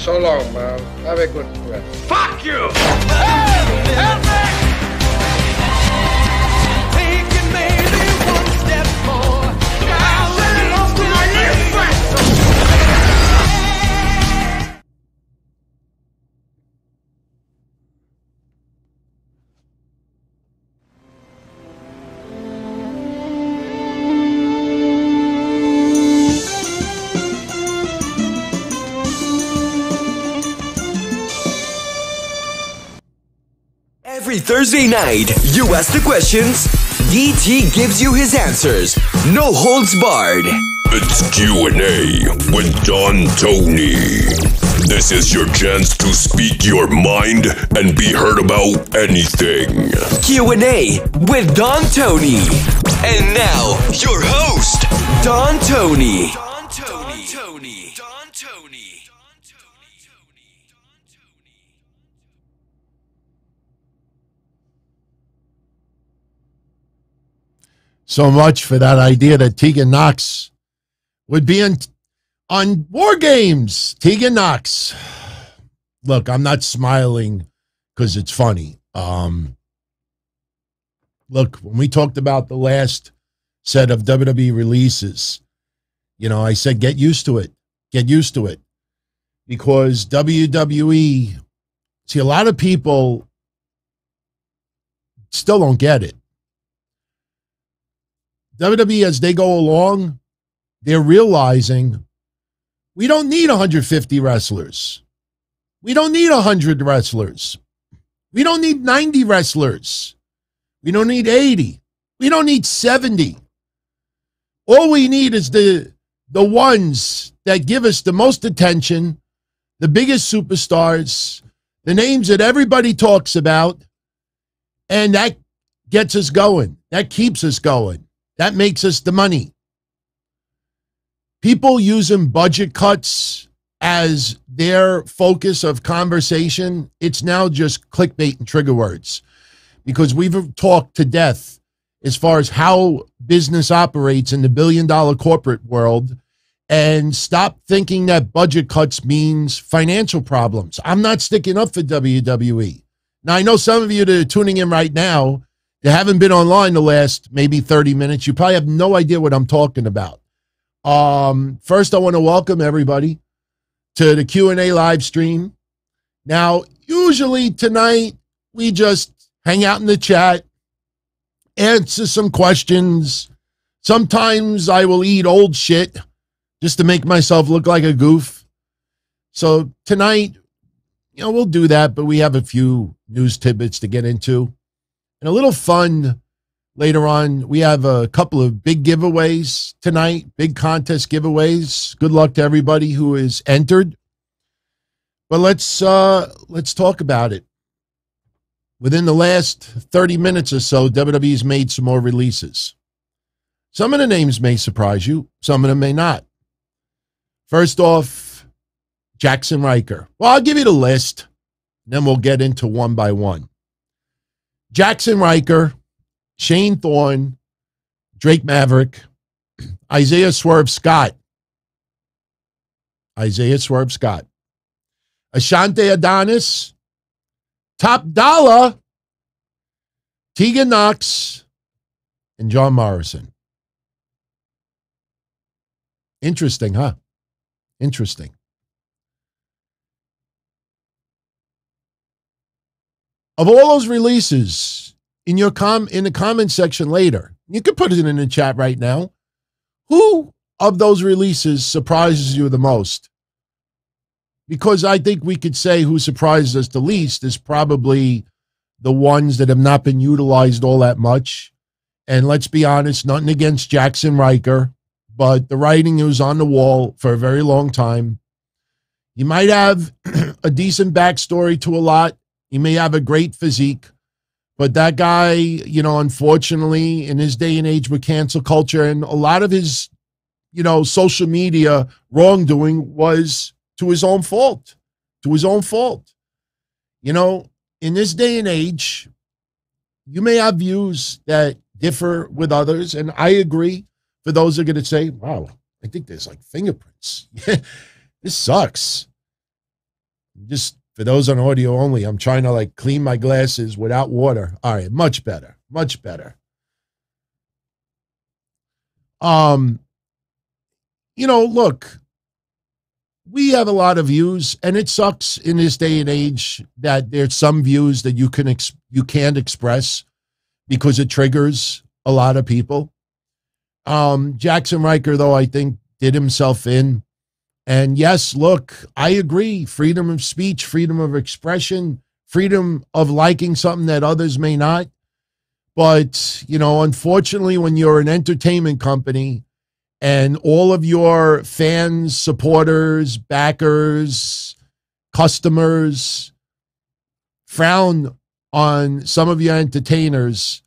So long, man. Have a good rest. Fuck you! Every Thursday night, you ask the questions, DT gives you his answers. No holds barred. It's Q&A with Don Tony. This is your chance to speak your mind and be heard about anything. Q&A with Don Tony. And now, your host, Don Tony. Don Tony. So much for that idea that Tegan Nox would be in, on War Games. Tegan Nox. Look, I'm not smiling because it's funny. Um, look, when we talked about the last set of WWE releases, you know, I said, get used to it. Get used to it. Because WWE, see, a lot of people still don't get it. WWE, as they go along, they're realizing we don't need 150 wrestlers. We don't need 100 wrestlers. We don't need 90 wrestlers. We don't need 80. We don't need 70. All we need is the the ones that give us the most attention, the biggest superstars, the names that everybody talks about, and that gets us going. That keeps us going. That makes us the money. People using budget cuts as their focus of conversation, it's now just clickbait and trigger words because we've talked to death as far as how business operates in the billion dollar corporate world and stop thinking that budget cuts means financial problems. I'm not sticking up for WWE. Now, I know some of you that are tuning in right now, they haven't been online the last maybe 30 minutes. You probably have no idea what I'm talking about. Um, first, I want to welcome everybody to the Q&A live stream. Now, usually tonight, we just hang out in the chat, answer some questions. Sometimes I will eat old shit just to make myself look like a goof. So tonight, you know, we'll do that, but we have a few news tidbits to get into. And a little fun later on. We have a couple of big giveaways tonight, big contest giveaways. Good luck to everybody who is entered. But let's uh let's talk about it. Within the last 30 minutes or so, WWE's made some more releases. Some of the names may surprise you, some of them may not. First off, Jaxson Ryker. Well, I'll give you the list, then we'll get into one by one. Jaxson Ryker, Shane Thorne, Drake Maverick, Isaiah Swerve Scott, Isaiah Swerve Scott, Ashante Adonis, Top Dolla, Tegan Nox, and John Morrison. Interesting, huh? Interesting. Of all those releases in your com in the comment section later, you can put it in the chat right now. Who of those releases surprises you the most? Because I think we could say who surprises us the least is probably the ones that have not been utilized all that much. And let's be honest, nothing against Jaxson Ryker, but the writing was on the wall for a very long time. You might have a decent backstory to a lot. You may have a great physique, but that guy, you know, unfortunately, in his day and age with cancel culture and a lot of his, you know, social media wrongdoing was to his own fault, to his own fault. You know, in this day and age, you may have views that differ with others, and I agree. For those that are going to say, "Wow, I think there's like fingerprints," this sucks. Just for those on audio only, I'm trying to like clean my glasses without water. All right, much better, much better. Um, you know, look, we have a lot of views, and it sucks in this day and age that there's some views that you can ex- you can't express because it triggers a lot of people. Um, Jaxson Ryker, though, I think did himself in. And yes, look, I agree. Freedom of speech, freedom of expression, freedom of liking something that others may not. But, you know, unfortunately, when you're an entertainment company and all of your fans, supporters, backers, customers frown on some of your entertainers,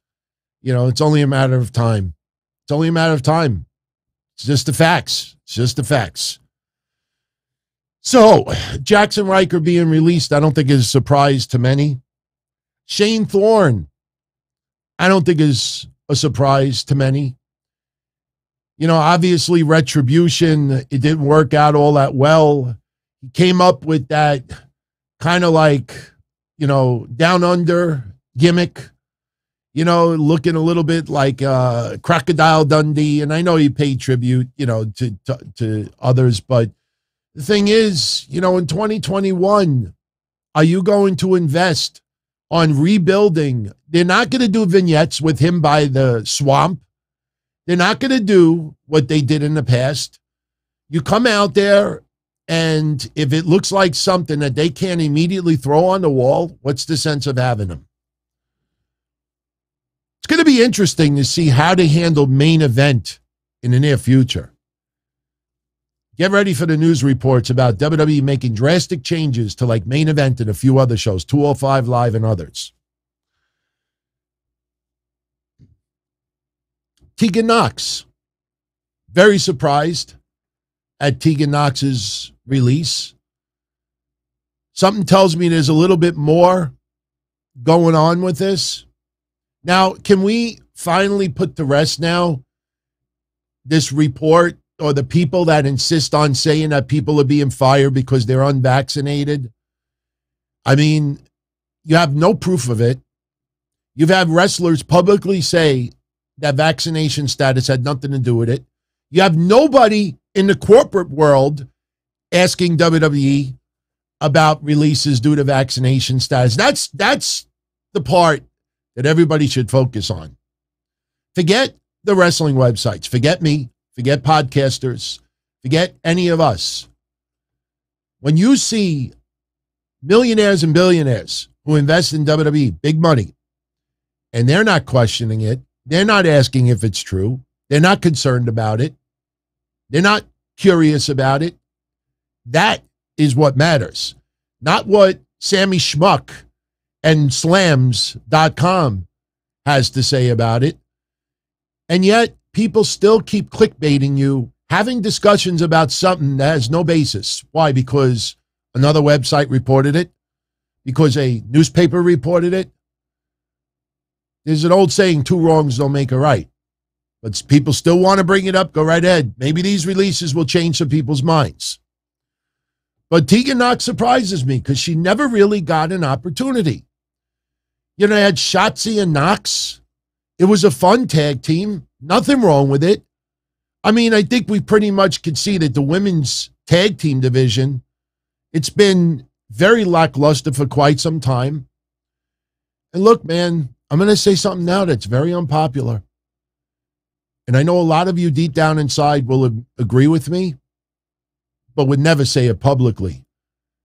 you know, it's only a matter of time. It's only a matter of time. It's just the facts. It's just the facts. So, Jaxson Ryker being released, I don't think is a surprise to many. Shane Thorne, I don't think is a surprise to many. You know, obviously, retribution, it didn't work out all that well. He came up with that kind of like, you know, down under gimmick, you know, looking a little bit like uh, Crocodile Dundee. And I know he paid tribute, you know, to, to, to others, but the thing is, you know, in 2021, are you going to invest on rebuilding? They're not going to do vignettes with him by the swamp. They're not going to do what they did in the past. You come out there, and if it looks like something that they can't immediately throw on the wall, what's the sense of having them? It's going to be interesting to see how they handle main event in the near future. Get ready for the news reports about WWE making drastic changes to like main event and a few other shows, 205 Live and others. Tegan Nox. Very surprised at Tegan Nox's release. Something tells me there's a little bit more going on with this. Now, can we finally put to rest now this report or the people that insist on saying that people are being fired because they're unvaccinated. I mean, you have no proof of it. You've had wrestlers publicly say that vaccination status had nothing to do with it. You have nobody in the corporate world asking WWE about releases due to vaccination status. That's that's the part that everybody should focus on. Forget the wrestling websites. Forget me. Forget podcasters. Forget any of us. When you see millionaires and billionaires who invest in WWE, big money, and they're not questioning it, they're not asking if it's true, they're not concerned about it, they're not curious about it. That is what matters, not what Sammy Schmuck and slams.com has to say about it. And yet, people still keep clickbaiting you, having discussions about something that has no basis. Why? Because another website reported it, because a newspaper reported it. There's an old saying, two wrongs don't make a right. But people still want to bring it up. Go right ahead. Maybe these releases will change some people's minds. But Tegan Nox surprises me because she never really got an opportunity. You know, I had Shotzi and Nox. It was a fun tag team. Nothing wrong with it. I mean, I think we pretty much can see that the women's tag team division, it's been very lackluster for quite some time. And look, man, I'm going to say something now that's very unpopular. And I know a lot of you deep down inside will agree with me, but would never say it publicly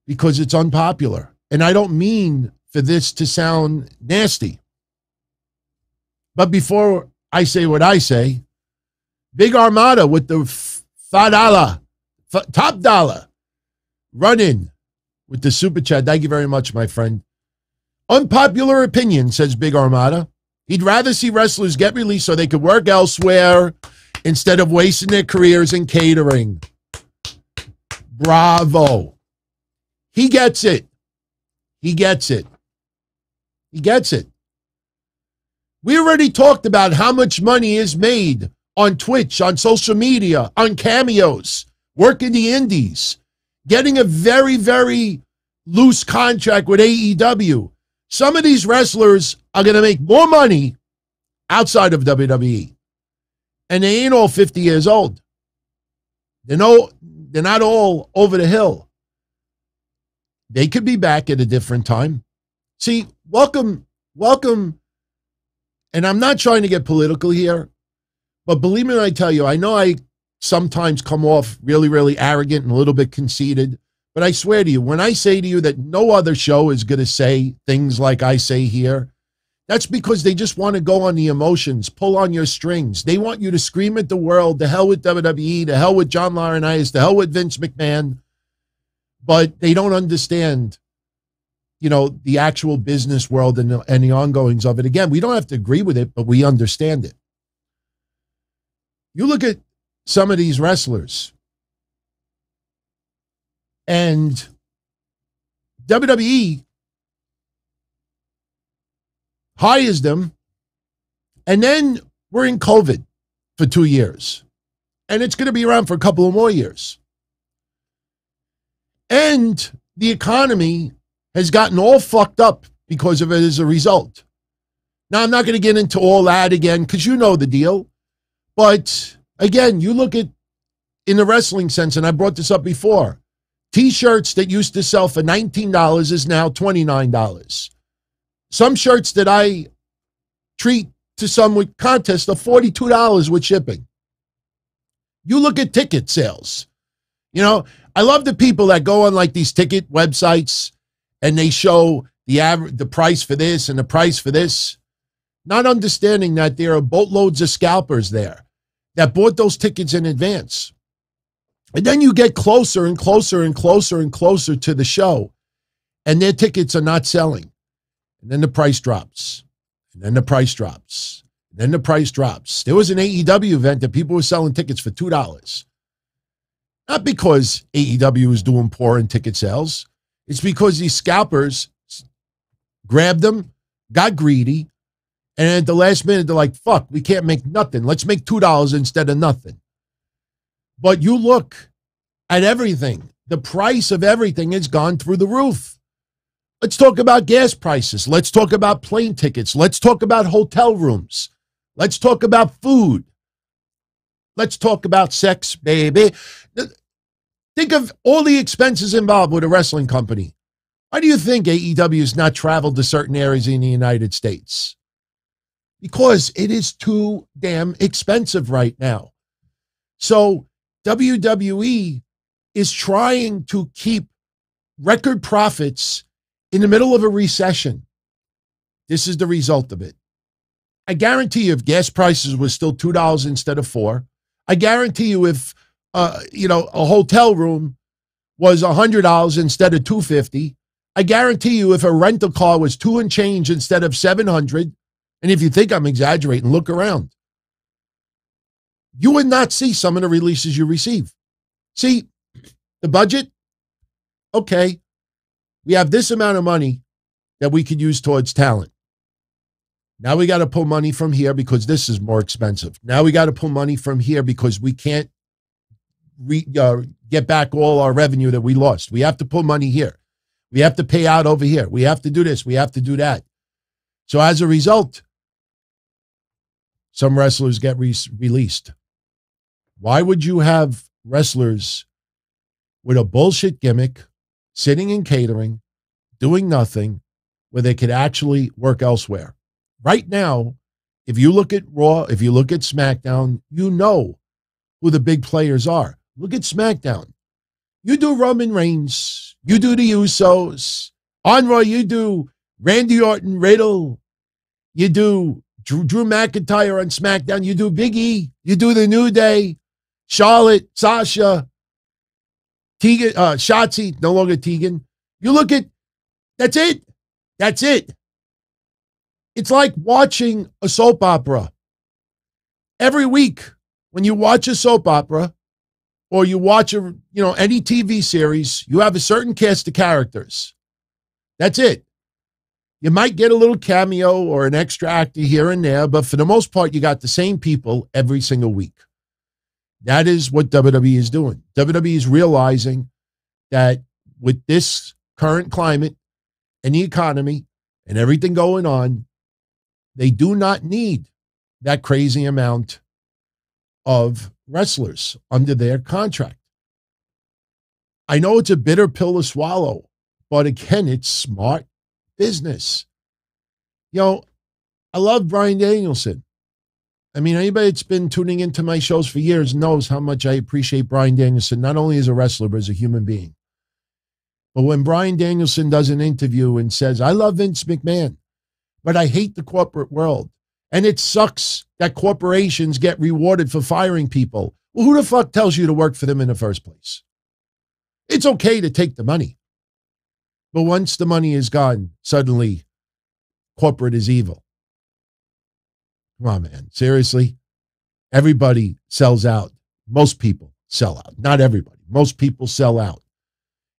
because it's unpopular. And I don't mean for this to sound nasty. But before I say what I say. Big Armada with the five dollar, top dollar, run in with the super chat. Thank you very much, my friend. Unpopular opinion, says Big Armada. He'd rather see wrestlers get released so they could work elsewhere instead of wasting their careers in catering. Bravo. He gets it. He gets it. He gets it. We already talked about how much money is made on Twitch, on social media, on cameos, working in the indies, getting a very, very loose contract with AEW. Some of these wrestlers are going to make more money outside of WWE. And they ain't all 50 years old. They're, no, they're not all over the hill. They could be back at a different time. See, welcome, welcome. And I'm not trying to get political here, but believe me when I tell you, I know I sometimes come off really, really arrogant and a little bit conceited. But I swear to you, when I say to you that no other show is going to say things like I say here, that's because they just want to go on the emotions, pull on your strings. They want you to scream at the world, the hell with WWE, the hell with John Laurinaitis, the hell with Vince McMahon. But they don't understand, you know, the actual business world and the, and the ongoings of it. Again, we don't have to agree with it, but we understand it. You look at some of these wrestlers, and WWE hires them, and then we're in COVID for two years. And it's going to be around for a couple of more years. And the economy has gotten all fucked up because of it as a result. Now, I'm not going to get into all that again because you know the deal. But again, you look at in the wrestling sense, and I brought this up before t shirts that used to sell for $19 is now $29. Some shirts that I treat to some with contest are $42 with shipping. You look at ticket sales. You know, I love the people that go on like these ticket websites and they show the average the price for this and the price for this, not understanding that there are boatloads of scalpers there that bought those tickets in advance. And then you get closer and closer and closer and closer to the show, and their tickets are not selling. And then the price drops. And then the price drops. And then the price drops. There was an AEW event that people were selling tickets for $2. Not because AEW was doing poor in ticket sales. It's because these scalpers grabbed them, got greedy, and at the last minute, they're like, fuck, we can't make nothing. Let's make $2 instead of nothing. But you look at everything, the price of everything has gone through the roof. Let's talk about gas prices. Let's talk about plane tickets. Let's talk about hotel rooms. Let's talk about food. Let's talk about sex, baby. Think of all the expenses involved with a wrestling company. Why do you think AEW has not traveled to certain areas in the United States? Because it is too damn expensive right now. So WWE is trying to keep record profits in the middle of a recession. This is the result of it. I guarantee you, if gas prices were still two dollars instead of four, I guarantee you, if uh, you know a hotel room was a hundred dollars instead of two fifty, I guarantee you, if a rental car was two and change instead of seven hundred, and if you think I'm exaggerating, look around. You would not see some of the releases you receive. See, the budget, okay, we have this amount of money that we could use towards talent. Now we got to pull money from here because this is more expensive. Now we got to pull money from here because we can't re, uh, get back all our revenue that we lost. We have to pull money here. We have to pay out over here. We have to do this. We have to do that. So as a result, some wrestlers get re- released. Why would you have wrestlers with a bullshit gimmick sitting in catering, doing nothing, where they could actually work elsewhere. Right now, if you look at Raw, if you look at SmackDown, you know who the big players are. Look at SmackDown. You do Roman Reigns, you do the Usos. On Raw, you do Randy Orton, Riddle, you do Drew, Drew McIntyre on SmackDown, you do Big E, you do the New Day, Charlotte, Sasha, Tegan, uh, Shotzi, no longer Tegan. You look at that's it. That's it. It's like watching a soap opera. Every week, when you watch a soap opera or you watch a you know any TV series, you have a certain cast of characters. That's it. You might get a little cameo or an extra actor here and there, but for the most part, you got the same people every single week. That is what WWE is doing. WWE is realizing that with this current climate and the economy and everything going on, they do not need that crazy amount of wrestlers under their contract. I know it's a bitter pill to swallow, but again, it's smart business. You know, I love Brian Danielson. I mean, anybody that's been tuning into my shows for years knows how much I appreciate Brian Danielson, not only as a wrestler, but as a human being. But when Brian Danielson does an interview and says, I love Vince McMahon, but I hate the corporate world. And it sucks that corporations get rewarded for firing people. Well, who the fuck tells you to work for them in the first place? It's okay to take the money. But once the money is gone, suddenly corporate is evil. Come on, man. Seriously? Everybody sells out. Most people sell out. Not everybody. Most people sell out.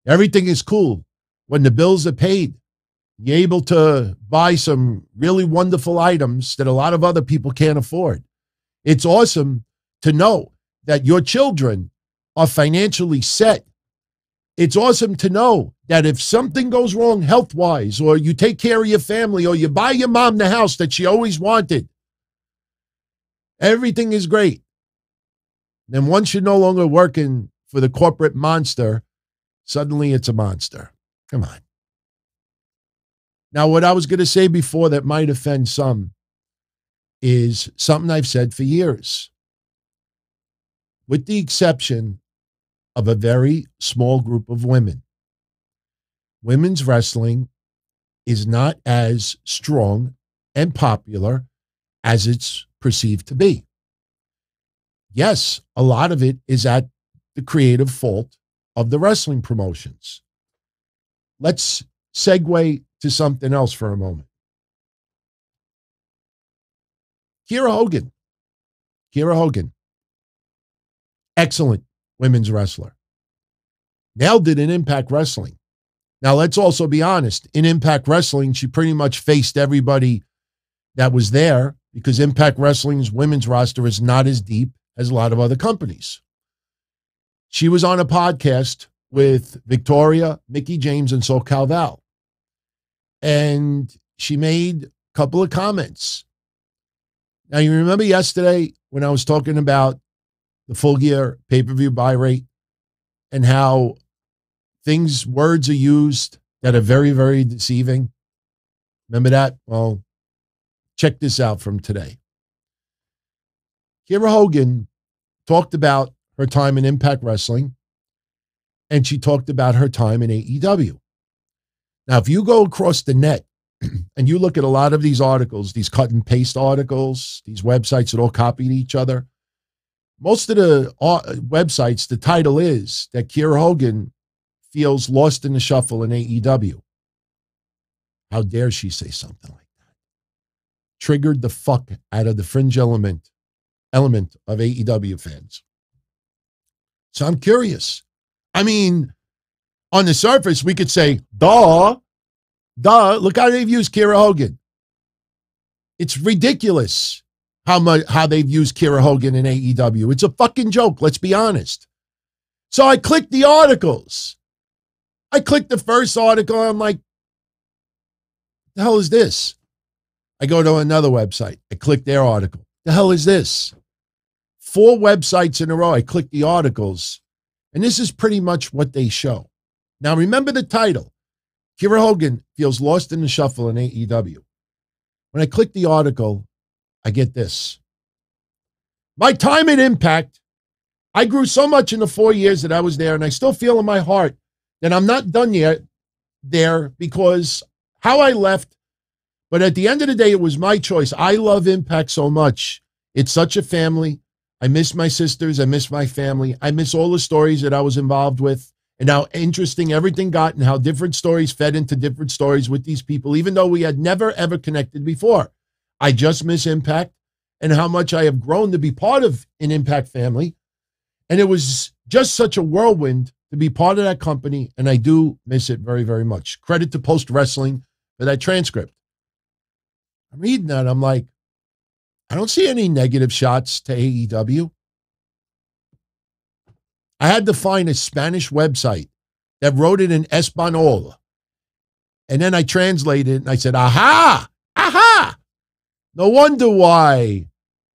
Everything is cool. When the bills are paid, you're able to buy some really wonderful items that a lot of other people can't afford. It's awesome to know that your children are financially set. It's awesome to know that if something goes wrong health wise, or you take care of your family, or you buy your mom the house that she always wanted, everything is great. Then once you're no longer working for the corporate monster, suddenly it's a monster. Come on. Now, what I was going to say before that might offend some is something I've said for years. With the exception of a very small group of women, women's wrestling is not as strong and popular as it's perceived to be. Yes, a lot of it is at the creative fault of the wrestling promotions. Let's segue to something else for a moment. Kiera Hogan. Kiera Hogan. Excellent women's wrestler. Nailed it in Impact Wrestling. Now, let's also be honest. In Impact Wrestling, she pretty much faced everybody that was there because Impact Wrestling's women's roster is not as deep as a lot of other companies. She was on a podcast with Victoria, Mickie James, and SoCal Val and she made a couple of comments. Now, you remember yesterday when I was talking about the full gear pay per view buy rate and how things, words are used that are very, very deceiving? Remember that? Well, check this out from today. Kiera Hogan talked about her time in Impact Wrestling and she talked about her time in AEW. Now, if you go across the net and you look at a lot of these articles, these cut and paste articles, these websites that all copied each other, most of the uh, websites, the title is that Kiera Hogan feels lost in the shuffle in AEW. How dare she say something like that? Triggered the fuck out of the fringe element element of AEW fans. So I'm curious. I mean, on the surface, we could say, duh, duh, look how they've used Kiera Hogan. It's ridiculous how much how they've used Kiera Hogan in AEW. It's a fucking joke, let's be honest. So I clicked the articles. I clicked the first article. I'm like, the hell is this? I go to another website. I click their article. The hell is this? Four websites in a row. I click the articles. And this is pretty much what they show. Now, remember the title Kiera Hogan feels lost in the shuffle in AEW. When I click the article, I get this. My time at Impact, I grew so much in the four years that I was there, and I still feel in my heart that I'm not done yet there because how I left. But at the end of the day, it was my choice. I love Impact so much. It's such a family. I miss my sisters. I miss my family. I miss all the stories that I was involved with and how interesting everything got and how different stories fed into different stories with these people, even though we had never, ever connected before. I just miss Impact and how much I have grown to be part of an Impact family. And it was just such a whirlwind to be part of that company. And I do miss it very, very much. Credit to Post Wrestling for that transcript. I'm reading that. I'm like, I don't see any negative shots to AEW. I had to find a Spanish website that wrote it in Espanol And then I translated it and I said, aha, aha. No wonder why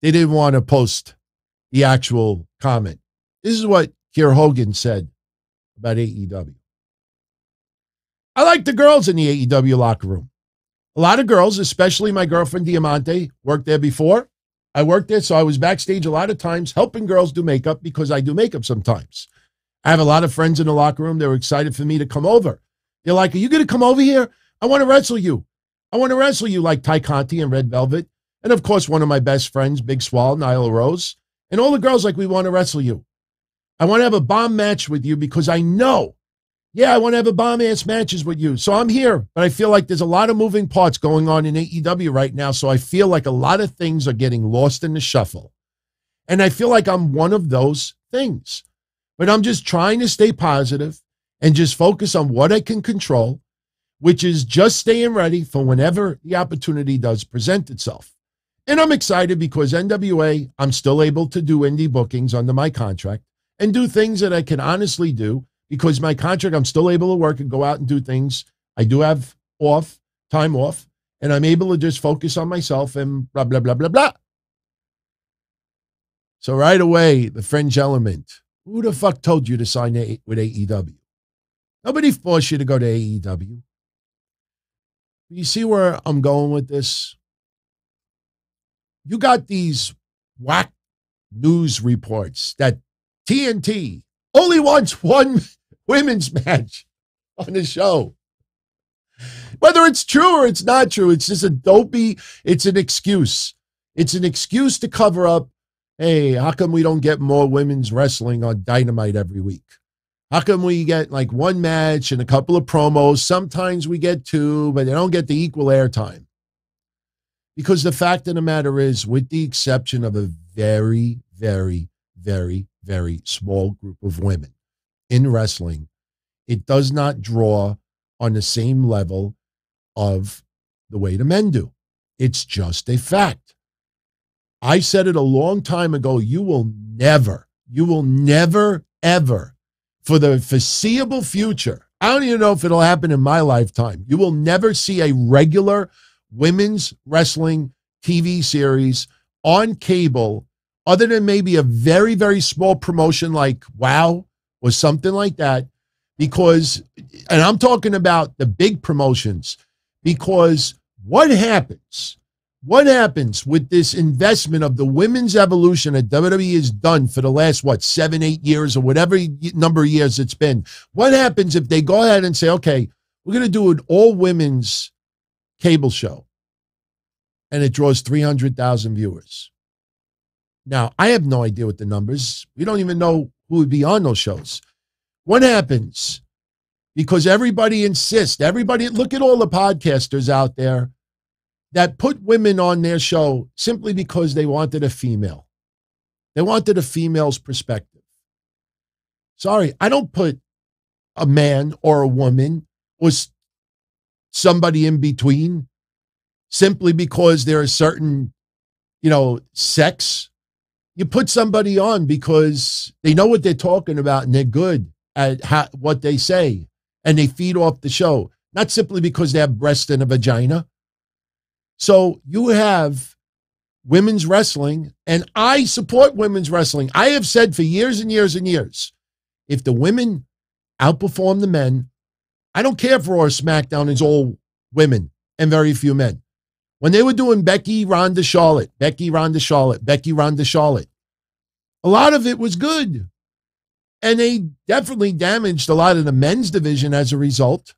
they didn't want to post the actual comment. This is what Kiera Hogan said about AEW. I like the girls in the AEW locker room. A lot of girls, especially my girlfriend Diamante, worked there before. I worked there, so I was backstage a lot of times helping girls do makeup because I do makeup sometimes. I have a lot of friends in the locker room. They were excited for me to come over. They're like, Are you going to come over here? I want to wrestle you. I want to wrestle you like Tay Conti and Red Velvet. And of course, one of my best friends, Big Swole, Nyla Rose. And all the girls like, We want to wrestle you. I want to have a bomb match with you because I know yeah, I want to have a bomb ass matches with you. So I'm here, but I feel like there's a lot of moving parts going on in AEW right now. So I feel like a lot of things are getting lost in the shuffle. And I feel like I'm one of those things. But I'm just trying to stay positive and just focus on what I can control, which is just staying ready for whenever the opportunity does present itself. And I'm excited because NWA, I'm still able to do indie bookings under my contract and do things that I can honestly do because my contract, I'm still able to work and go out and do things. I do have off, time off, and I'm able to just focus on myself and blah, blah, blah, blah, blah. So right away, the fringe element. Who the fuck told you to sign with AEW? Nobody forced you to go to AEW. You see where I'm going with this? You got these whack news reports that TNT only wants one women's match on the show. Whether it's true or it's not true, it's just a dopey, it's an excuse. It's an excuse to cover up, hey, how come we don't get more women's wrestling on Dynamite every week? How come we get like one match and a couple of promos? Sometimes we get two, but they don't get the equal airtime. Because the fact of the matter is, with the exception of a very, very, very, very small group of women, in wrestling, it does not draw on the same level of the way the men do. It's just a fact. I said it a long time ago. You will never, you will never, ever, for the foreseeable future, I don't even know if it'll happen in my lifetime, you will never see a regular women's wrestling TV series on cable other than maybe a very, very small promotion like WOW or something like that because and I'm talking about the big promotions because what happens what happens with this investment of the women's evolution that WWE has done for the last what seven eight years or whatever number of years it's been? What happens if they go ahead and say okay we're going to do an all women's cable show and it draws 300,000 viewers? Now I have no idea what the numbers we don't even know who would be on those shows what happens? Because everybody insists, everybody, look at all the podcasters out there that put women on their show simply because they wanted a female. They wanted a female's perspective. Sorry, I don't put a man or a woman or somebody in between simply because they're a certain, you know, sex. You put somebody on because they know what they're talking about and they're good at what they say and they feed off the show, not simply because they have breasts and a vagina. So you have women's wrestling, and I support women's wrestling. I have said for years and years and years if the women outperform the men, I don't care if Raw or SmackDown is all women and very few men. When they were doing Becky, Ronda, Charlotte, Becky, Ronda, Charlotte, Becky, Ronda, Charlotte, a lot of it was good. And they definitely damaged a lot of the men's division as a result.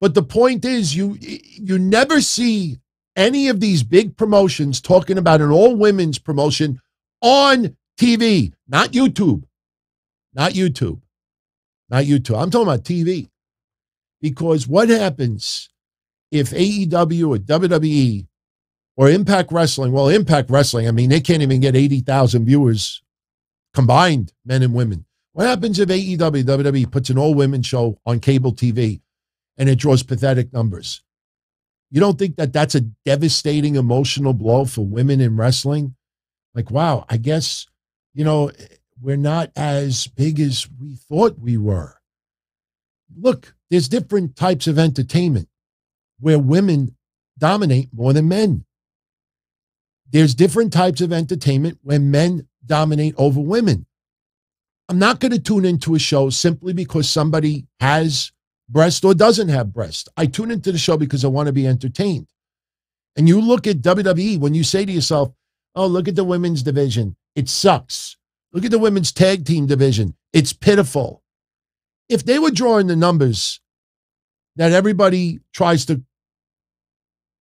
But the point is, you you never see any of these big promotions talking about an all women's promotion on TV, not YouTube, not YouTube, not YouTube. I'm talking about TV. Because what happens if AEW or WWE or Impact Wrestling, well, Impact Wrestling, I mean, they can't even get 80,000 viewers combined, men and women. What happens if AEW, WWE puts an all women show on cable TV and it draws pathetic numbers? You don't think that that's a devastating emotional blow for women in wrestling? Like, wow, I guess, you know, we're not as big as we thought we were. Look, there's different types of entertainment. where women dominate more than men. There's different types of entertainment when men dominate over women. I'm not going to tune into a show simply because somebody has breast or doesn't have breast. I tune into the show because I want to be entertained. And you look at WWE when you say to yourself, oh, look at the women's division. It sucks. Look at the women's tag team division. It's pitiful. If they were drawing the numbers that everybody tries to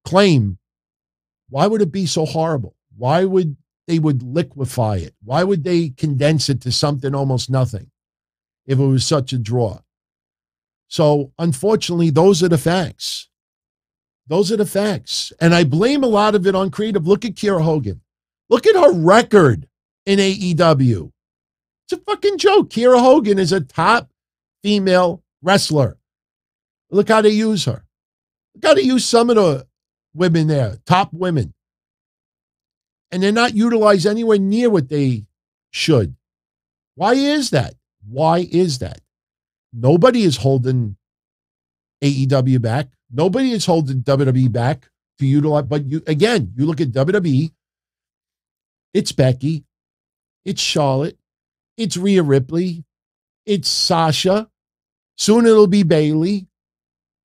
claim, why would it be so horrible? Why would they would liquefy it? Why would they condense it to something almost nothing if it was such a draw? So, unfortunately, those are the facts. Those are the facts. And I blame a lot of it on creative. Look at Kiera Hogan. Look at her record in AEW. It's a fucking joke. Kiera Hogan is a top female wrestler. Look how they use her. Look how they use some of the women there, top women. And they're not utilized anywhere near what they should. Why is that? Why is that? Nobody is holding AEW back. Nobody is holding WWE back to utilize. But you again, you look at WWE, it's Becky, it's Charlotte, it's Rhea Ripley, it's Sasha. Soon it'll be Bayley.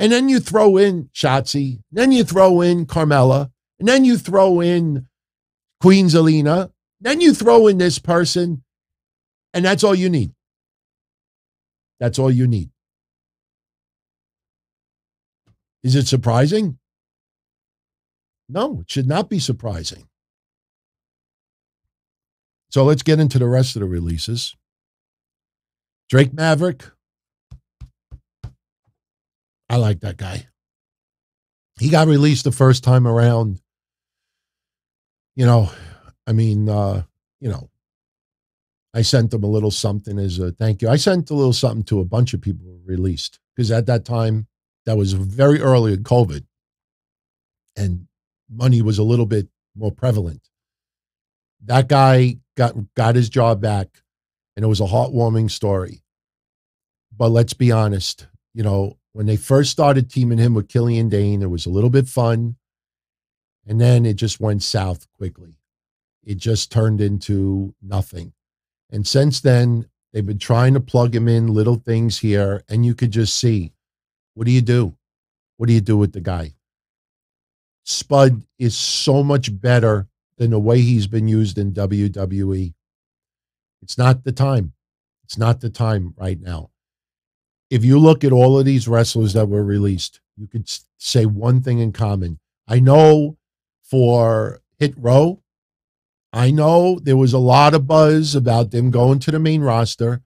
And then you throw in Shotzi, then you throw in Carmella, and then you throw in Queen Zelina, then you throw in this person, and that's all you need. That's all you need. Is it surprising? No, it should not be surprising. So let's get into the rest of the releases. Drake Maverick. I like that guy. He got released the first time around. You know, I mean, uh, you know, I sent them a little something as a thank you. I sent a little something to a bunch of people who released because at that time, that was very early in COVID, and money was a little bit more prevalent. That guy got got his job back, and it was a heartwarming story. But let's be honest, you know, when they first started teaming him with Killian Dain, it was a little bit fun, and then it just went south quickly. It just turned into nothing. And since then, they've been trying to plug him in little things here, and you could just see what do you do? What do you do with the guy? Spud is so much better than the way he's been used in WWE. It's not the time. It's not the time right now. If you look at all of these wrestlers that were released, you could say one thing in common. I know for Hit Row, I know there was a lot of buzz about them going to the main roster.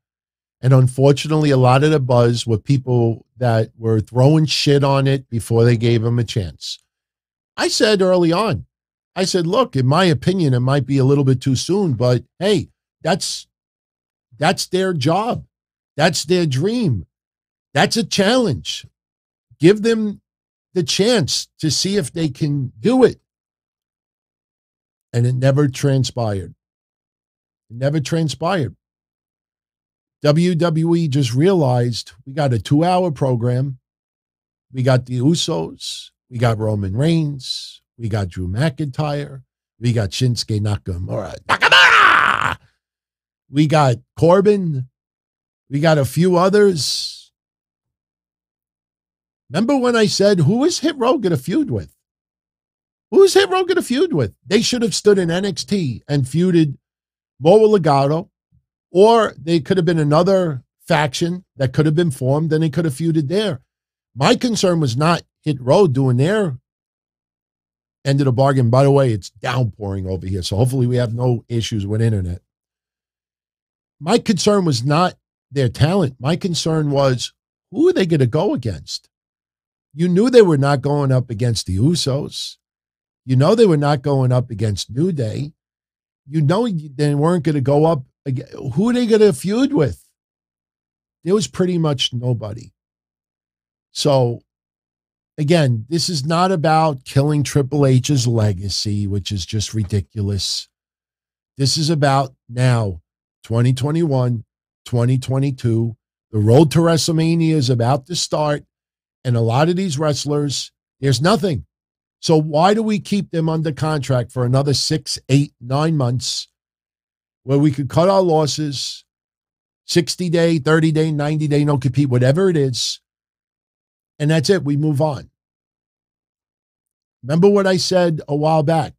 And unfortunately, a lot of the buzz were people that were throwing shit on it before they gave him a chance. I said early on, I said, look, in my opinion, it might be a little bit too soon, but hey, that's that's their job. That's their dream. That's a challenge. Give them the chance to see if they can do it and it never transpired. It never transpired. WWE just realized we got a two hour program. We got the Usos. We got Roman Reigns. We got Drew McIntyre. We got Shinsuke Nakamura. Nakamura! We got Corbin. We got a few others. Remember when I said, who is Hit Row going to feud with? Who's Hit Row going to feud with? They should have stood in NXT and feuded Moa Legado, or they could have been another faction that could have been formed and they could have feuded there. My concern was not Hit Row doing their end of the bargain. By the way, it's downpouring over here, so hopefully we have no issues with internet. My concern was not their talent. My concern was who are they going to go against? You knew they were not going up against the Usos. You know they were not going up against New Day. You know they weren't going to go up. Again. Who are they going to feud with? There was pretty much nobody. So, again, this is not about killing Triple H's legacy, which is just ridiculous. This is about now, 2021, 2022. The road to WrestleMania is about to start. And a lot of these wrestlers There's nothing. So why do we keep them under contract for another six, eight, nine months where we could cut our losses, 60 day, 30 day, 90 day, no compete, whatever it is. And that's it. We move on. Remember what I said a while back?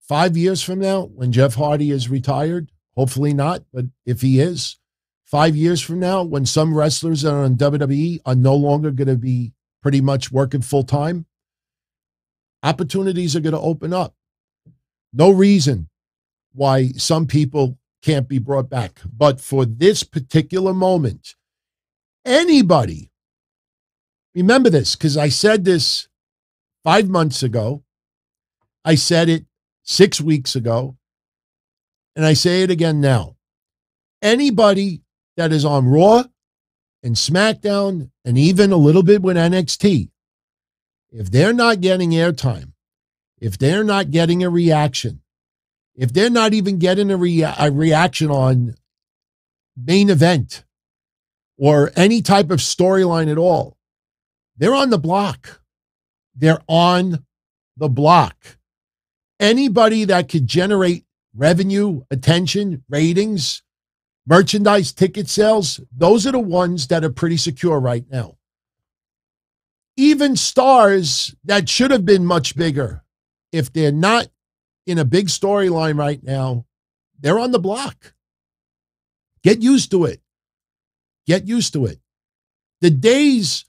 Five years from now, when Jeff Hardy is retired, hopefully not, but if he is, five years from now, when some wrestlers that are on WWE are no longer going to be pretty much working full time, opportunities are going to open up. No reason why some people can't be brought back. But for this particular moment, anybody, remember this, because I said this five months ago. I said it six weeks ago. And I say it again now. Anybody that is on Raw and SmackDown and even a little bit with NXT, if they're not getting airtime, if they're not getting a reaction, if they're not even getting a, rea- a reaction on main event or any type of storyline at all, they're on the block. They're on the block. Anybody that could generate revenue, attention, ratings, merchandise, ticket sales, those are the ones that are pretty secure right now. Even stars that should have been much bigger, if they're not in a big storyline right now, they're on the block. Get used to it. Get used to it. The days,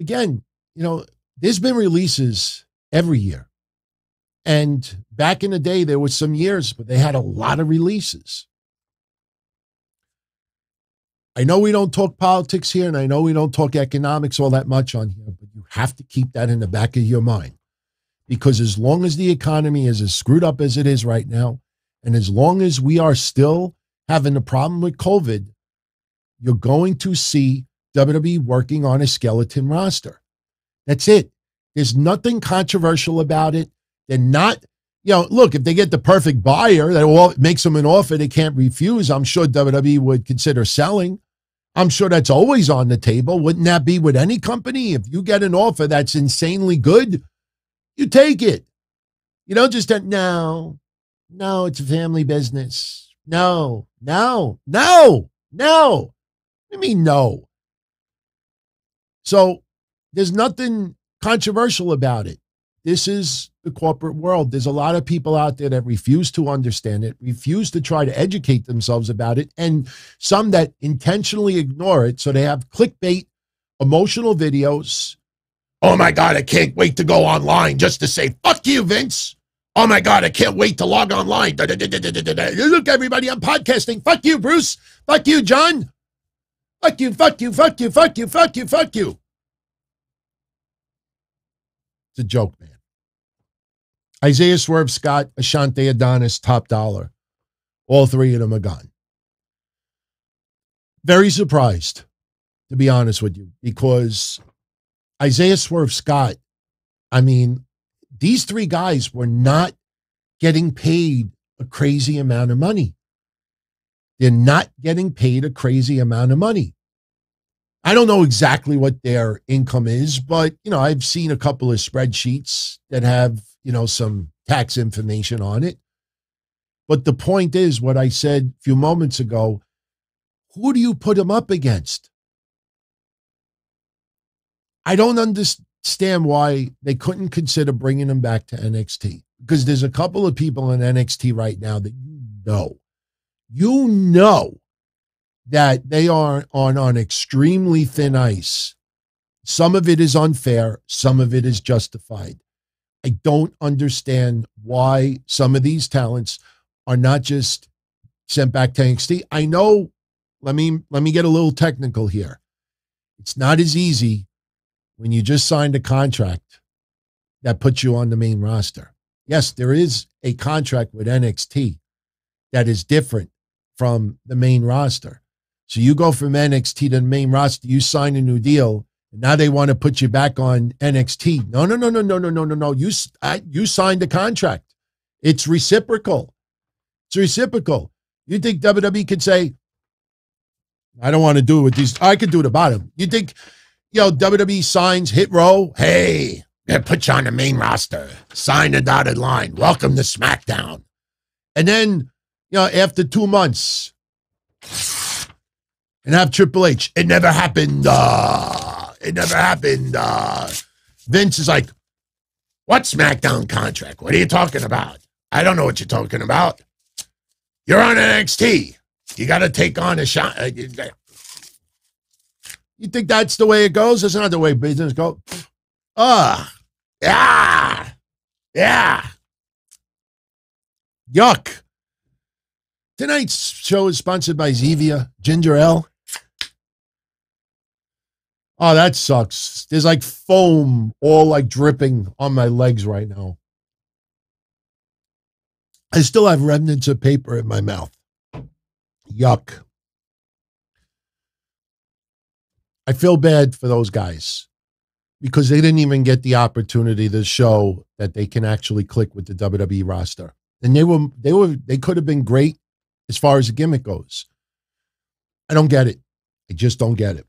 again, you know, there's been releases every year. And back in the day, there was some years, but they had a lot of releases. I know we don't talk politics here, and I know we don't talk economics all that much on here, but you have to keep that in the back of your mind. Because as long as the economy is as screwed up as it is right now, and as long as we are still having a problem with COVID, you're going to see WWE working on a skeleton roster. That's it. There's nothing controversial about it. They're not, you know, look, if they get the perfect buyer that makes them an offer they can't refuse, I'm sure WWE would consider selling. I'm sure that's always on the table. Wouldn't that be with any company? If you get an offer that's insanely good, you take it. You don't just no, no, it's a family business. No, no, no, no. I mean, no. So there's nothing controversial about it. This is the corporate world. There's a lot of people out there that refuse to understand it, refuse to try to educate themselves about it, and some that intentionally ignore it. So they have clickbait, emotional videos. Oh my God, I can't wait to go online just to say, fuck you, Vince. Oh my God, I can't wait to log online. Look, everybody, I'm podcasting. Fuck you, Bruce. Fuck you, John. Fuck you, fuck you, fuck you, fuck you, fuck you, fuck you. It's a joke, man. Isaiah Swerve Scott, Ashante Adonis, Top Dolla. All three of them are gone. Very surprised, to be honest with you, because Isaiah Swerve Scott, I mean, these three guys were not getting paid a crazy amount of money. They're not getting paid a crazy amount of money. I don't know exactly what their income is, but you know, I've seen a couple of spreadsheets that have, you know, some tax information on it. But the point is what I said a few moments ago, who do you put them up against? I don't understand why they couldn't consider bringing them back to NXT because there's a couple of people in NXT right now that you know, you know that they are on, on extremely thin ice. Some of it is unfair, some of it is justified. I don't understand why some of these talents are not just sent back to NXT. I know, let me let me get a little technical here. It's not as easy when you just signed a contract that puts you on the main roster. Yes, there is a contract with NXT that is different from the main roster. So you go from NXT to the main roster, you sign a new deal, and now they want to put you back on NXT. No, no, no, no, no, no, no, no, no. You I, you signed a contract. It's reciprocal. It's reciprocal. You think WWE could say, I don't want to do it with these. I could do it about them. You think, you know, WWE signs Hit Row? Hey, put you on the main roster. Sign the dotted line. Welcome to SmackDown. And then, you know, after two months, and have Triple H. It never happened. Uh, it never happened. Uh, Vince is like, what SmackDown contract? What are you talking about? I don't know what you're talking about. You're on NXT. You got to take on a shot. uh, You think that's the way it goes? That's not the way business goes. Ah, yeah, yeah. Yuck. Tonight's show is sponsored by Zevia Ginger Ale. Oh, that sucks. There's like foam all like dripping on my legs right now. I still have remnants of paper in my mouth. Yuck. I feel bad for those guys because they didn't even get the opportunity to show that they can actually click with the WWE roster. And they were they were they could have been great as far as the gimmick goes. I don't get it. I just don't get it.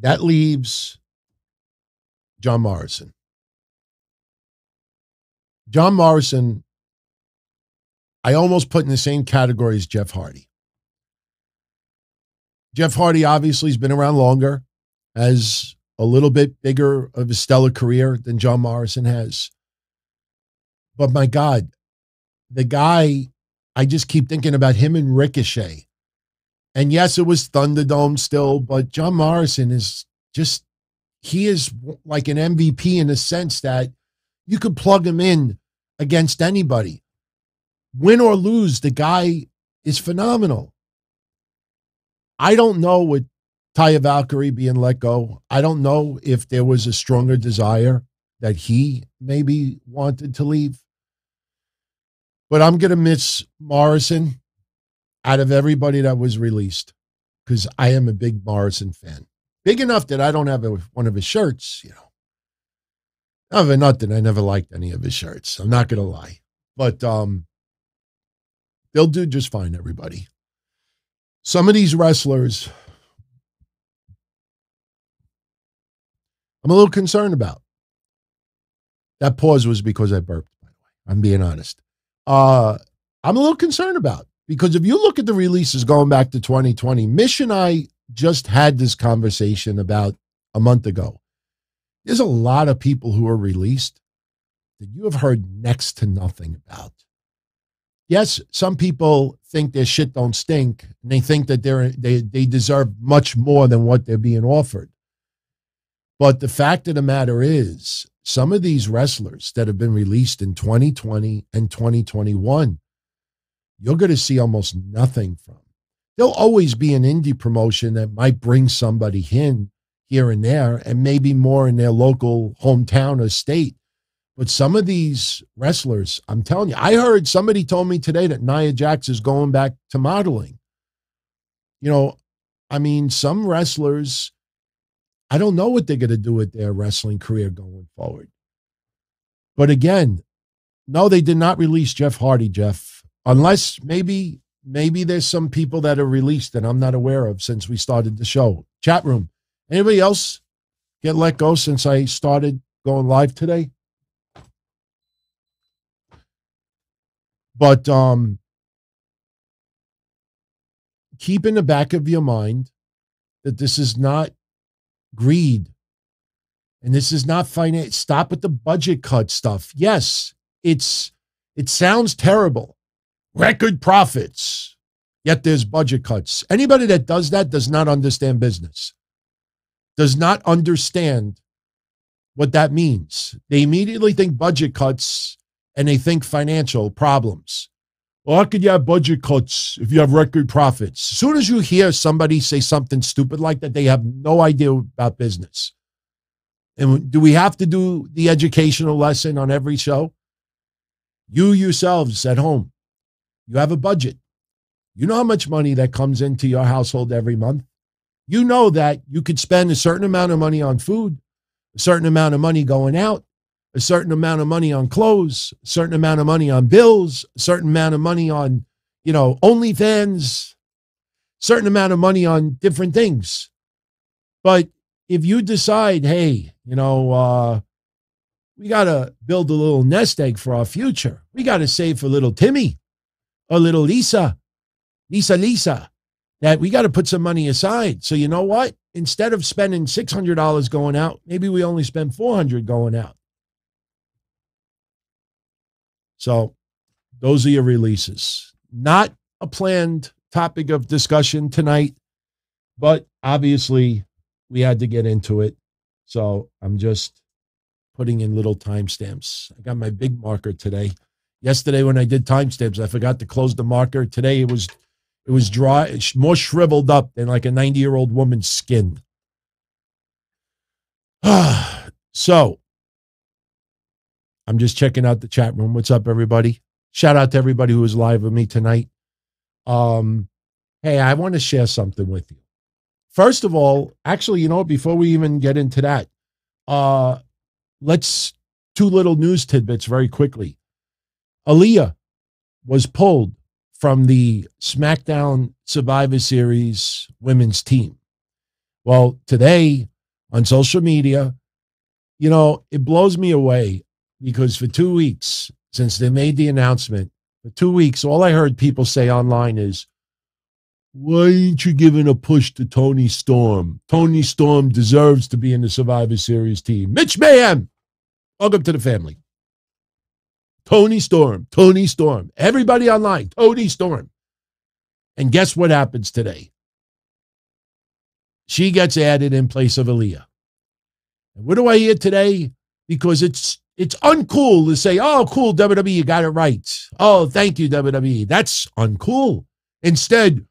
That leaves John Morrison. John Morrison, I almost put in the same category as Jeff Hardy. Jeff Hardy obviously has been around longer, has a little bit bigger of a stellar career than John Morrison has. But my God, the guy, I just keep thinking about him and Ricochet. And yes, it was Thunderdome still, but John Morrison is just, he is like an MVP in the sense that you could plug him in against anybody. Win or lose, the guy is phenomenal. I don't know with Taya Valkyrie being let go. I don't know if there was a stronger desire that he maybe wanted to leave. But I'm going to miss Morrison out of everybody that was released because I am a big Morrison fan. Big enough that I don't have a, one of his shirts, you know. Other than nothing, I never liked any of his shirts. I'm not going to lie. But um, they'll do just fine, everybody. Some of these wrestlers, I'm a little concerned about. That pause was because I burped, by the way. I'm being honest. Uh, I'm a little concerned about because if you look at the releases going back to 2020, Mish and I just had this conversation about a month ago. There's a lot of people who are released that you have heard next to nothing about. Yes, some people think their shit don't stink, and they think that they're they they deserve much more than what they're being offered. But the fact of the matter is, some of these wrestlers that have been released in 2020 and 2021, you're going to see almost nothing from. There'll always be an indie promotion that might bring somebody in here and there, and maybe more in their local hometown or state. But some of these wrestlers, I'm telling you, I heard somebody told me today that Nia Jax is going back to modeling. You know, I mean, some wrestlers, I don't know what they're going to do with their wrestling career going forward. But again, no, they did not release Jeff Hardy, Jeff, unless maybe maybe there's some people that are released that I'm not aware of since we started the show. Chat room. Anybody else get let go since I started going live today? But um, keep in the back of your mind that this is not greed and this is not finance. Stop with the budget cut stuff. Yes, it's it sounds terrible. Record profits, yet there's budget cuts. Anybody that does that does not understand business. Does not understand what that means. They immediately think budget cuts and they think financial problems. Well, how could you have budget cuts if you have record profits? As soon as you hear somebody say something stupid like that, they have no idea about business. And do we have to do the educational lesson on every show? You yourselves at home, you have a budget. You know how much money that comes into your household every month. You know that you could spend a certain amount of money on food, a certain amount of money going out, a certain amount of money on clothes, a certain amount of money on bills, a certain amount of money on, you know, OnlyFans, certain amount of money on different things. But if you decide, hey, you know, uh, we got to build a little nest egg for our future. We got to save for little Timmy or little Lisa, Lisa, Lisa, that we got to put some money aside. So, you know what? Instead of spending $600 going out, maybe we only spend 400 going out. So, those are your releases. Not a planned topic of discussion tonight, but obviously we had to get into it. So I'm just putting in little timestamps. I got my big marker today. Yesterday when I did timestamps, I forgot to close the marker. Today it was it was dry, more shriveled up than like a 90 year old woman's skin. so I'm just checking out the chat room. What's up, everybody? Shout out to everybody who was live with me tonight. Um, hey, I want to share something with you. First of all, actually, you know, before we even get into that, uh, let's two little news tidbits very quickly. Aliyah was pulled from the SmackDown Survivor Series women's team. Well, today on social media, you know, it blows me away because for two weeks since they made the announcement, for two weeks, all I heard people say online is, why ain't you giving a push to Toni Storm? Toni Storm deserves to be in the Survivor Series team. Mitch Mayhem, welcome to the family. Toni Storm, Toni Storm. Everybody online, Toni Storm. And guess what happens today? She gets added in place of Aliyah. And what do I hear today? Because it's it's uncool to say, oh, cool, WWE, you got it right. Oh, thank you, WWE. That's uncool. Instead,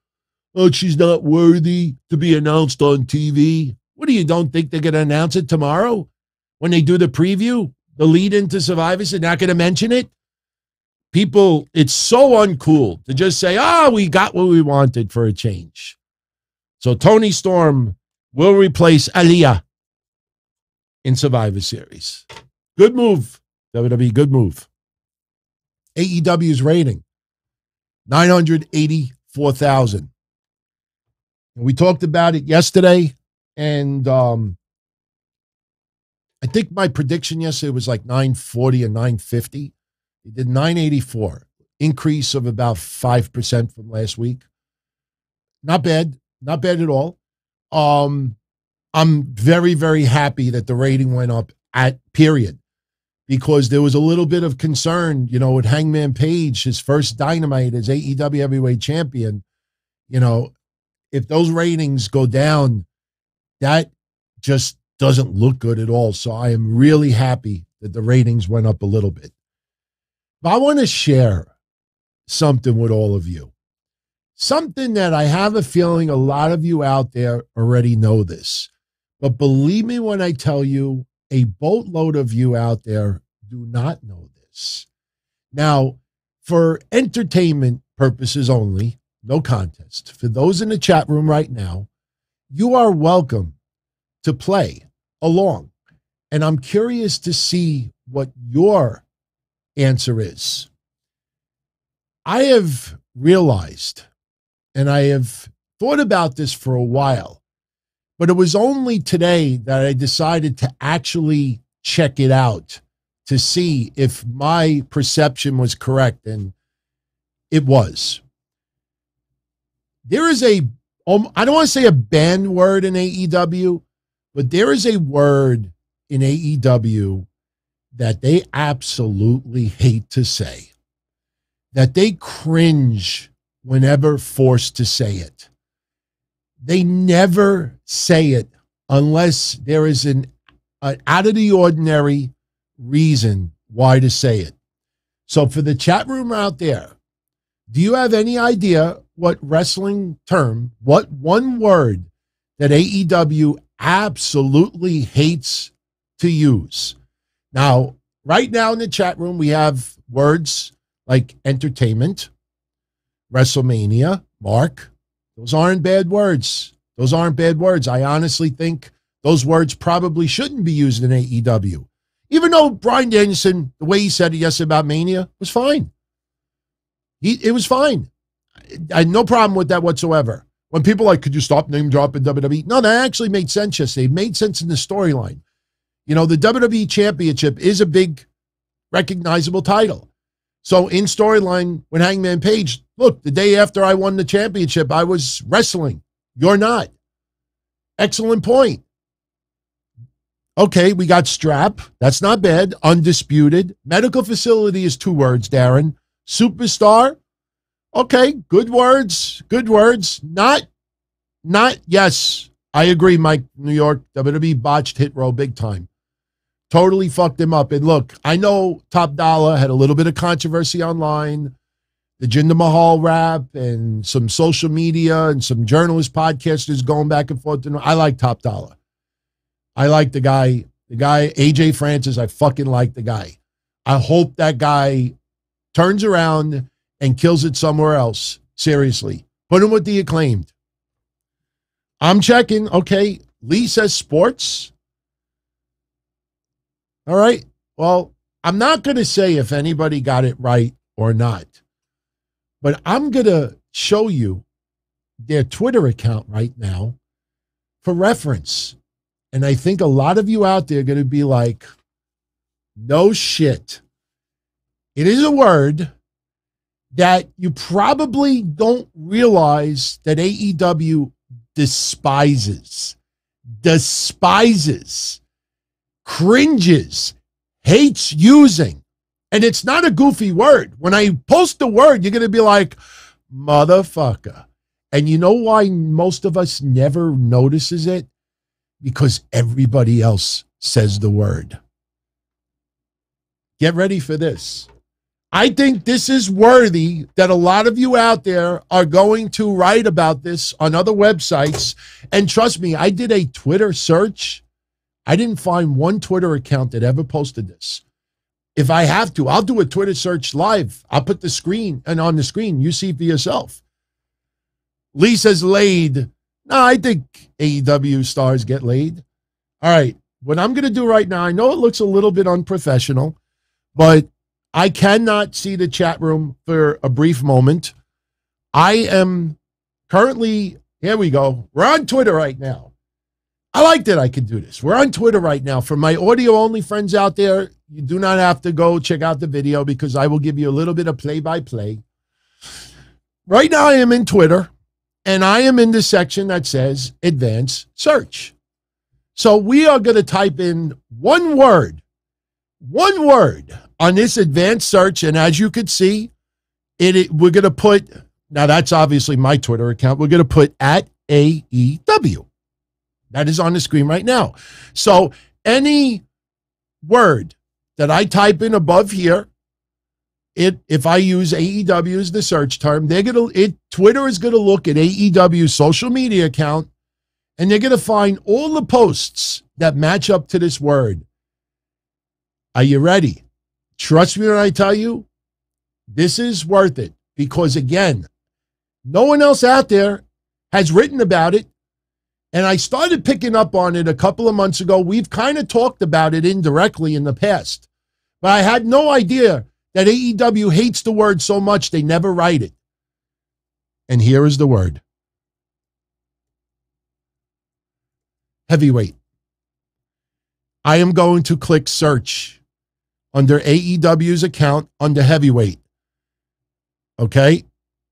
oh, she's not worthy to be announced on TV. What do you don't think they're going to announce it tomorrow when they do the preview, the lead into Survivors? They're not going to mention it. People, it's so uncool to just say, oh, we got what we wanted for a change. So Toni Storm will replace Aliyah in Survivor Series. Good move, WWE. Good move. AEW's rating 984,000. We talked about it yesterday, and um, I think my prediction yesterday was like 940 or 950. He did 984, increase of about 5% from last week. Not bad. Not bad at all. Um, I'm very, very happy that the rating went up at period because there was a little bit of concern, you know, with Hangman Page, his first dynamite as AEW heavyweight champion. You know, if those ratings go down, that just doesn't look good at all. So I am really happy that the ratings went up a little bit. But I want to share something with all of you. Something that I have a feeling a lot of you out there already know this. But believe me when I tell you, a boatload of you out there do not know this. Now, for entertainment purposes only, no contest. For those in the chat room right now, you are welcome to play along. And I'm curious to see what your answer is. I have realized, and I have thought about this for a while, but it was only today that I decided to actually check it out to see if my perception was correct. And it was there is a um, don't want to say a banned word in AEW, but there is a word in AEW that they absolutely hate to say, that they cringe whenever forced to say it. They never say it unless there is an, an out of the ordinary reason why to say it. So, for the chat room out there, do you have any idea what wrestling term, what one word that AEW absolutely hates to use. Now, right now in the chat room, we have words like entertainment, WrestleMania, Mark. Those aren't bad words. Those aren't bad words. I honestly think those words probably shouldn't be used in AEW. Even though Bryan Danielson, the way he said it yesterday about Mania was fine. He, it was fine. I had no problem with that whatsoever. When people are like, could you stop name dropping WWE? No, that actually made sense yesterday. It made sense in the storyline. You know, the WWE Championship is a big, recognizable title. So in storyline, when Hangman Page, look, the day after I won the championship, I was wrestling. You're not. Excellent point. Okay, we got strap. That's not bad. Undisputed. Medical facility is two words, Darren. Superstar. Okay, good words. Good words. Not, not, yes. I agree, Mike. New York, WWE botched hit row big time. Totally fucked him up. And look, I know Top Dolla had a little bit of controversy online, the Jinder Mahal rap, and some social media and some journalist podcasters going back and forth. I like Top Dolla. I like the guy, the guy, AJ Francis. I fucking like the guy. I hope that guy turns around and kills it somewhere else. Seriously. Put him with the acclaimed. I'm checking. Okay. Lee says sports. All right. Well, I'm not going to say if anybody got it right or not, but I'm going to show you their Twitter account right now for reference. And I think a lot of you out there are going to be like, no shit. It is a word that you probably don't realize that AEW despises, despises, cringes, hates using. And it's not a goofy word. When I post the word, you're going to be like, motherfucker. And you know why most of us never notices it? because everybody else says the word. Get ready for this. I think this is worthy that a lot of you out there are going to write about this on other websites. And trust me, I did a Twitter search. I didn't find one Twitter account that ever posted this. If I have to, I'll do a Twitter search live. I'll put the screen and on the screen, you see for yourself. Lisa's laid no, I think AEW stars get laid. All right. What I'm going to do right now, I know it looks a little bit unprofessional, but I cannot see the chat room for a brief moment. I am currently, here we go. We're on Twitter right now. I like that I can do this. We're on Twitter right now. For my audio only friends out there, you do not have to go check out the video because I will give you a little bit of play by play. Right now, I am in Twitter and I am in the section that says advanced search. So we are going to type in one word, one word on this advanced search. And as you can see, it, it we're going to put, now that's obviously my Twitter account. We're going to put at AEW. That is on the screen right now. So any word that I type in above here it if I use AEW as the search term, they're gonna it Twitter is gonna look at AEW's social media account and they're gonna find all the posts that match up to this word. Are you ready? Trust me when I tell you, this is worth it because again, no one else out there has written about it. And I started picking up on it a couple of months ago. We've kind of talked about it indirectly in the past, but I had no idea that AEW hates the word so much they never write it. And here is the word heavyweight. I am going to click search under AEW's account under heavyweight. Okay.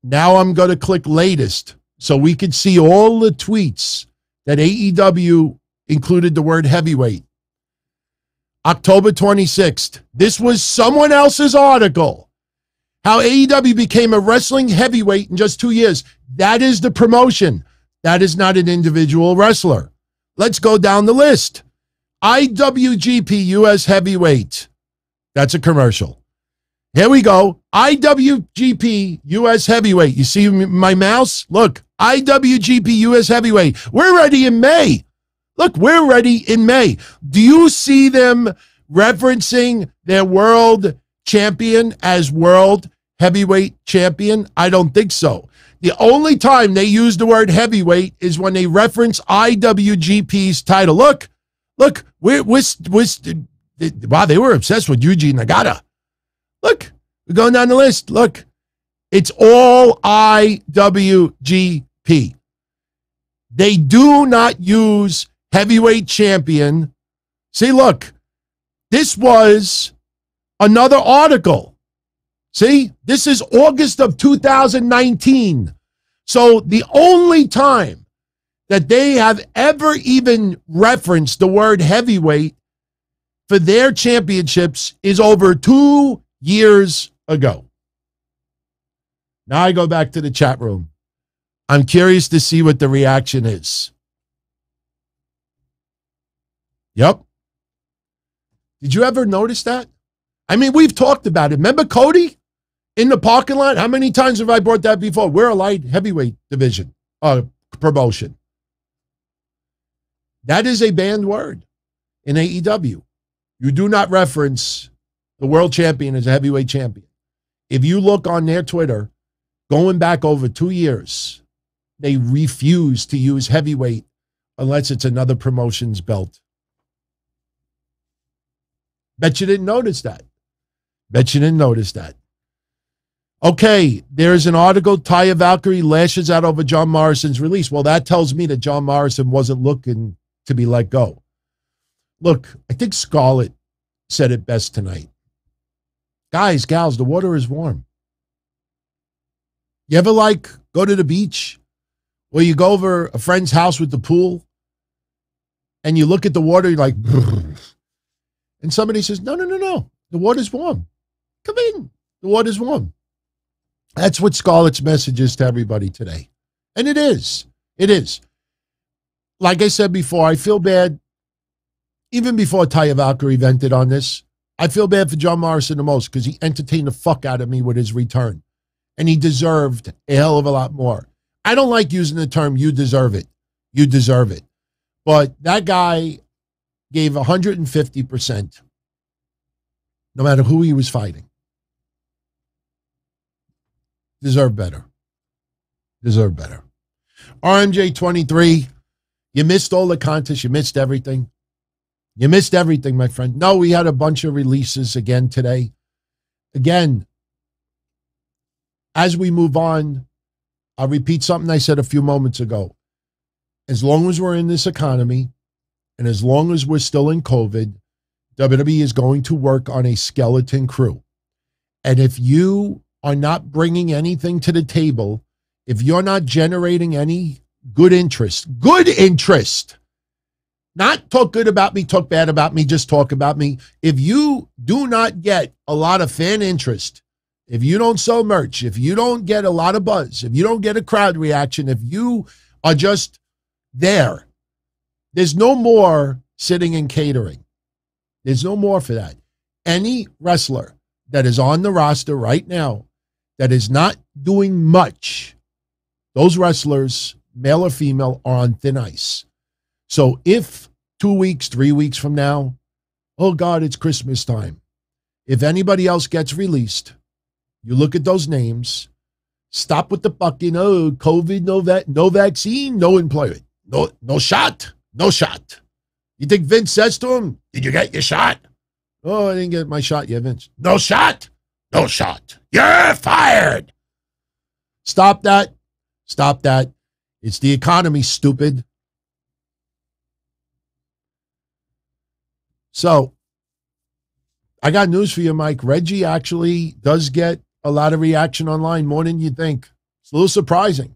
Now I'm going to click latest so we can see all the tweets that AEW included the word heavyweight. October 26th. This was someone else's article. How AEW became a wrestling heavyweight in just two years. That is the promotion. That is not an individual wrestler. Let's go down the list. IWGP US Heavyweight. That's a commercial. Here we go. IWGP US Heavyweight. You see my mouse? Look, IWGP US Heavyweight. We're ready in May. Look, we're ready in May. Do you see them referencing their world champion as world heavyweight champion? I don't think so. The only time they use the word heavyweight is when they reference IWGP's title. Look, look, we're, we're, we're wow, they were obsessed with Yuji Nagata. Look, we're going down the list. Look, it's all IWGP. They do not use heavyweight champion. See, look, this was another article. See, this is August of 2019. So the only time that they have ever even referenced the word heavyweight for their championships is over two years ago. Now I go back to the chat room. I'm curious to see what the reaction is. Yep. Did you ever notice that? I mean, we've talked about it. Remember Cody in the parking lot? How many times have I brought that before? We're a light heavyweight division, uh, promotion. That is a banned word in AEW. You do not reference the world champion as a heavyweight champion. If you look on their Twitter, going back over two years, they refuse to use heavyweight unless it's another promotion's belt. Bet you didn't notice that. Bet you didn't notice that. Okay, there's an article. Taya Valkyrie lashes out over John Morrison's release. Well, that tells me that John Morrison wasn't looking to be let go. Look, I think Scarlett said it best tonight. Guys, gals, the water is warm. You ever like go to the beach or you go over a friend's house with the pool and you look at the water, you're like, and somebody says, no, no, no, no, the water's warm. Come in. The water's warm. That's what Scarlett's message is to everybody today. And it is. It is. Like I said before, I feel bad. Even before Taya Valkyrie vented on this, I feel bad for John Morrison the most because he entertained the fuck out of me with his return. And he deserved a hell of a lot more. I don't like using the term you deserve it. You deserve it. But that guy gave 150%, no matter who he was fighting. Deserve better. Deserve better. RMJ 23, you missed all the contests. You missed everything. You missed everything, my friend. No, we had a bunch of releases again today. Again, as we move on, I'll repeat something I said a few moments ago. As long as we're in this economy and as long as we're still in COVID, WWE is going to work on a skeleton crew. And if you are not bringing anything to the table, if you're not generating any good interest, good interest, not talk good about me, talk bad about me, just talk about me. If you do not get a lot of fan interest, if you don't sell merch, if you don't get a lot of buzz, if you don't get a crowd reaction, if you are just there, there's no more sitting and catering. There's no more for that. Any wrestler that is on the roster right now that is not doing much, those wrestlers, male or female, are on thin ice. So if two weeks, three weeks from now, oh God, it's Christmas time. If anybody else gets released, you look at those names, stop with the fucking, oh, COVID, no, va- no vaccine, no employment, no, no shot, no shot. You think Vince says to him, Did you get your shot? Oh, I didn't get my shot yet, Vince. No shot, no shot. You're fired. Stop that. Stop that. It's the economy, stupid. So, I got news for you, Mike. Reggie actually does get a lot of reaction online, more than you think. It's a little surprising.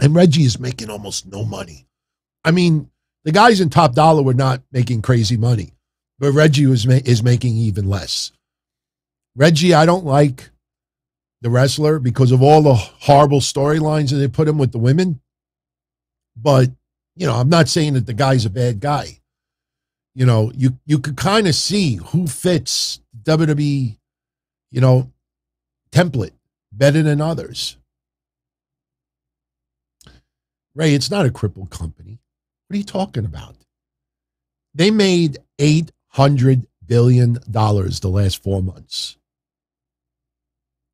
And Reggie is making almost no money. I mean, the guys in Top Dolla were not making crazy money, but Reggie was ma- is making even less. Reggie, I don't like the wrestler because of all the horrible storylines that they put him with the women. But, you know, I'm not saying that the guy's a bad guy. You know, you you could kind of see who fits WWE, you know, template better than others. Ray, it's not a crippled company. What are you talking about? They made $800 billion the last four months.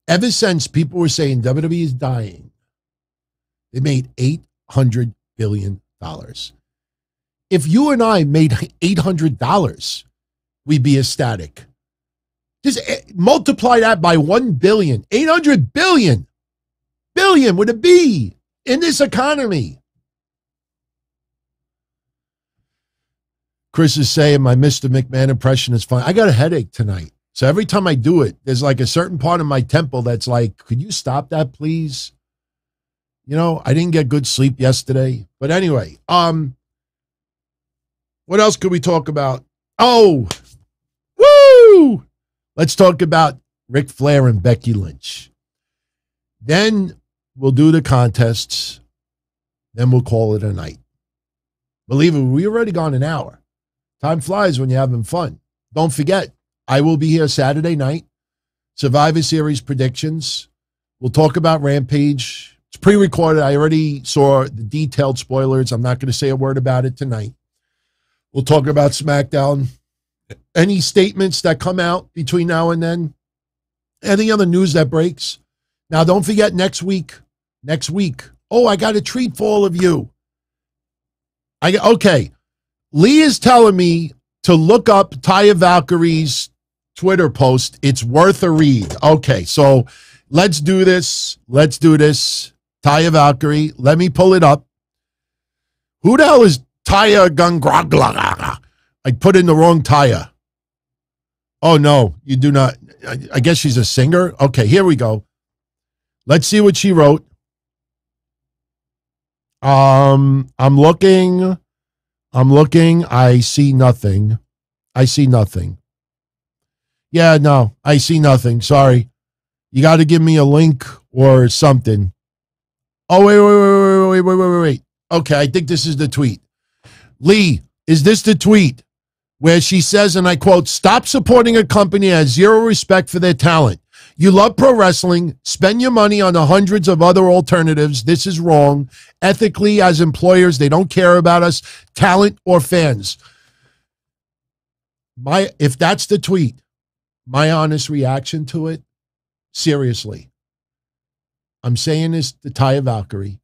Ever since people were saying WWE is dying, they made $800 billion. If you and I made $800, we'd be ecstatic. Just eh, multiply that by 1 billion, 800 billion. Billion with a B in this economy. Chris is saying my Mr. McMahon impression is fine. I got a headache tonight. So every time I do it, there's like a certain part of my temple that's like, could you stop that, please? You know, I didn't get good sleep yesterday. But anyway, um, what else could we talk about? Oh, woo! Let's talk about Ric Flair and Becky Lynch. Then we'll do the contests. Then we'll call it a night. Believe it, we already gone an hour. Time flies when you're having fun. Don't forget, I will be here Saturday night. Survivor Series predictions. We'll talk about Rampage. It's pre recorded. I already saw the detailed spoilers. I'm not going to say a word about it tonight. We'll talk about SmackDown. Any statements that come out between now and then? Any other news that breaks? Now, don't forget next week. Next week. Oh, I got a treat for all of you. I okay. Lee is telling me to look up Taya Valkyrie's Twitter post. It's worth a read. Okay, so let's do this. Let's do this. Taya Valkyrie. Let me pull it up. Who the hell is Taya Gungragla? I put in the wrong Taya. Oh no, you do not. I, I guess she's a singer. Okay, here we go. Let's see what she wrote. Um, I'm looking. I'm looking. I see nothing. I see nothing. Yeah, no, I see nothing. Sorry. You got to give me a link or something. Oh, wait, wait, wait, wait, wait, wait, wait, wait. Okay, I think this is the tweet. Lee, is this the tweet where she says, and I quote, stop supporting a company that has zero respect for their talent? You love pro wrestling, spend your money on the hundreds of other alternatives. This is wrong. Ethically, as employers, they don't care about us, talent or fans. My if that's the tweet, my honest reaction to it, seriously. I'm saying this to Taya Valkyrie.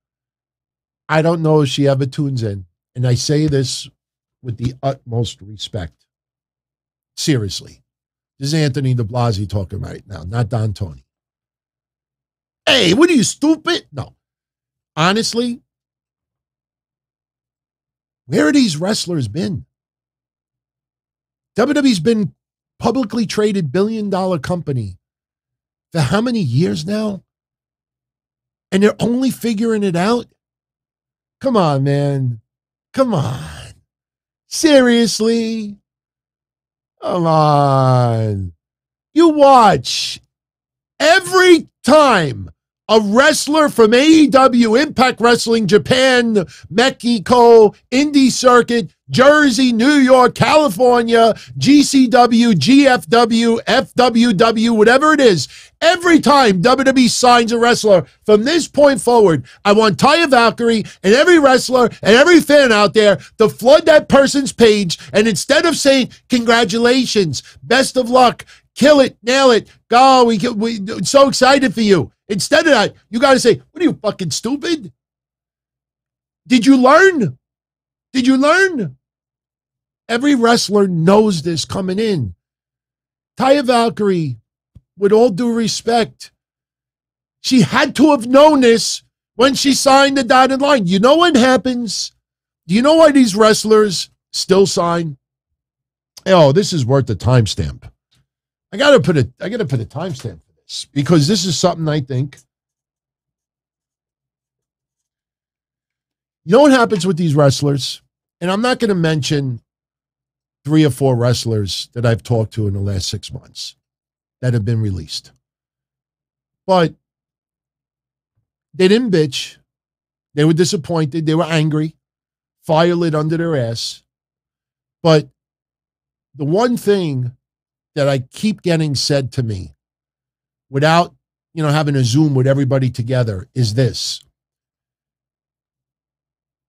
I don't know if she ever tunes in. And I say this with the utmost respect. Seriously. This is Anthony de Blasi talking right now, not Don Tony. Hey, what are you, stupid? No. Honestly, where are these wrestlers been? WWE's been publicly traded billion dollar company for how many years now? And they're only figuring it out? Come on, man. Come on. Seriously? Come on. You watch every time a wrestler from AEW, Impact Wrestling, Japan, Mexico, Indie Circuit, Jersey, New York, California, GCW, GFW, FWW, whatever it is. Every time WWE signs a wrestler from this point forward, I want Taya Valkyrie and every wrestler and every fan out there to flood that person's page. And instead of saying, congratulations, best of luck, kill it, nail it, go, we, we so excited for you. Instead of that, you got to say, what are you fucking stupid? Did you learn? Did you learn? Every wrestler knows this coming in. Taya Valkyrie, with all due respect, she had to have known this when she signed the dotted line. You know what happens? Do you know why these wrestlers still sign? Oh, this is worth the timestamp. I gotta put a I gotta put a timestamp for this because this is something I think. You know what happens with these wrestlers? And I'm not going to mention three or four wrestlers that I've talked to in the last six months that have been released. But they didn't bitch. They were disappointed. They were angry. Fire lit under their ass. But the one thing that I keep getting said to me without, you know, having a Zoom with everybody together is this.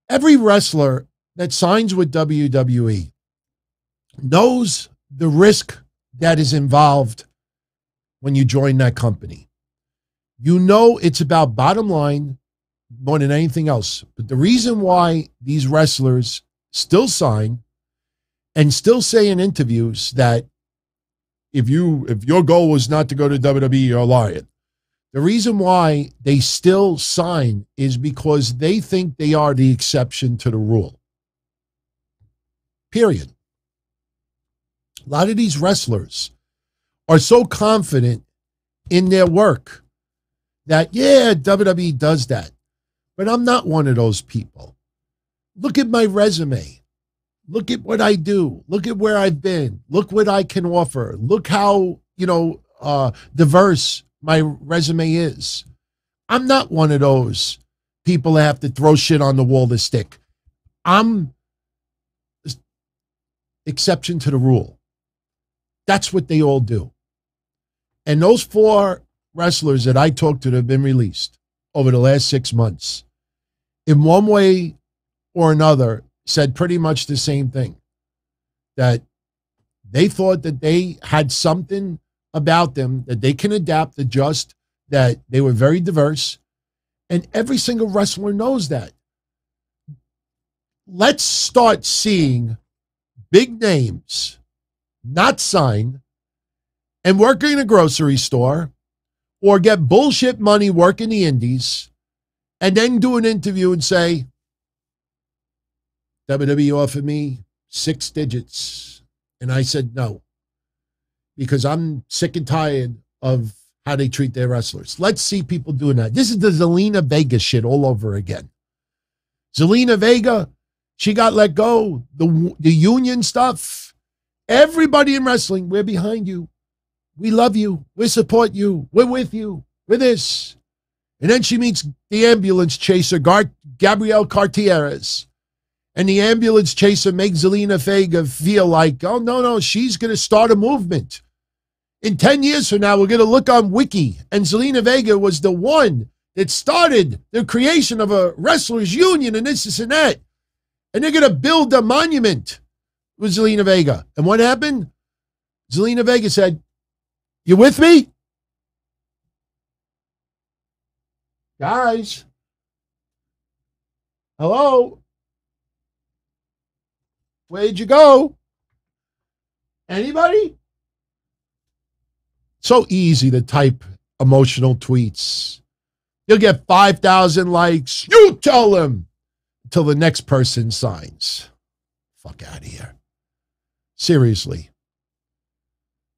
Every wrestler that signs with WWE knows the risk that is involved when you join that company. You know it's about bottom line more than anything else. But the reason why these wrestlers still sign and still say in interviews that if you if your goal was not to go to WWE, you're lying. The reason why they still sign is because they think they are the exception to the rule. Period. A lot of these wrestlers are so confident in their work that, yeah, WWE does that. But I'm not one of those people. Look at my resume. Look at what I do. Look at where I've been. Look what I can offer. Look how, you know, uh, diverse my resume is. I'm not one of those people that have to throw shit on the wall to stick. I'm exception to the rule. That's what they all do. And those four wrestlers that I talked to that have been released over the last six months, in one way or another, said pretty much the same thing that they thought that they had something about them that they can adapt, adjust, that they were very diverse. And every single wrestler knows that. Let's start seeing big names not sign, and work in a grocery store or get bullshit money working the indies and then do an interview and say, WWE offered me six digits. And I said no, because I'm sick and tired of how they treat their wrestlers. Let's see people doing that. This is the Zelina Vega shit all over again. Zelina Vega, she got let go. The, the union stuff. Everybody in wrestling, we're behind you. We love you. We support you. We're with you. We're this. And then she meets the ambulance chaser, Gar- Gabriel Cartieres. And the ambulance chaser makes Zelina Vega feel like, oh, no, no, she's going to start a movement. In 10 years from now, we're going to look on Wiki. And Zelina Vega was the one that started the creation of a wrestlers union and this, this, and that. And they're going to build a monument with Zelina Vega. And what happened? Zelina Vega said, You with me? Guys. Hello? Where'd you go? Anybody? So easy to type emotional tweets. You'll get 5,000 likes. You tell them until the next person signs. Fuck out of here. Seriously.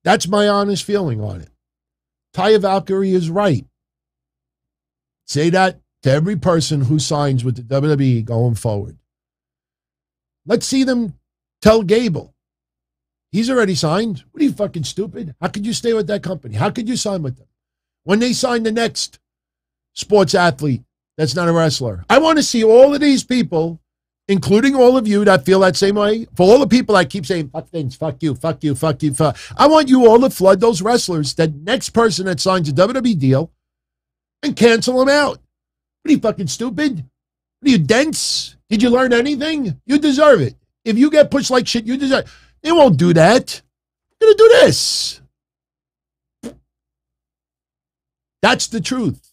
That's my honest feeling on it. Taya Valkyrie is right. Say that to every person who signs with the WWE going forward. Let's see them Tell Gable. He's already signed. What are you fucking stupid? How could you stay with that company? How could you sign with them? When they sign the next sports athlete that's not a wrestler, I want to see all of these people, including all of you that feel that same way. For all the people I keep saying, fuck things, fuck you, fuck you, fuck you, fuck. I want you all to flood those wrestlers, the next person that signs a WWE deal, and cancel them out. What are you fucking stupid? What are you dense? Did you learn anything? You deserve it. If you get pushed like shit, you deserve. It. They won't do that. They're gonna do this. That's the truth.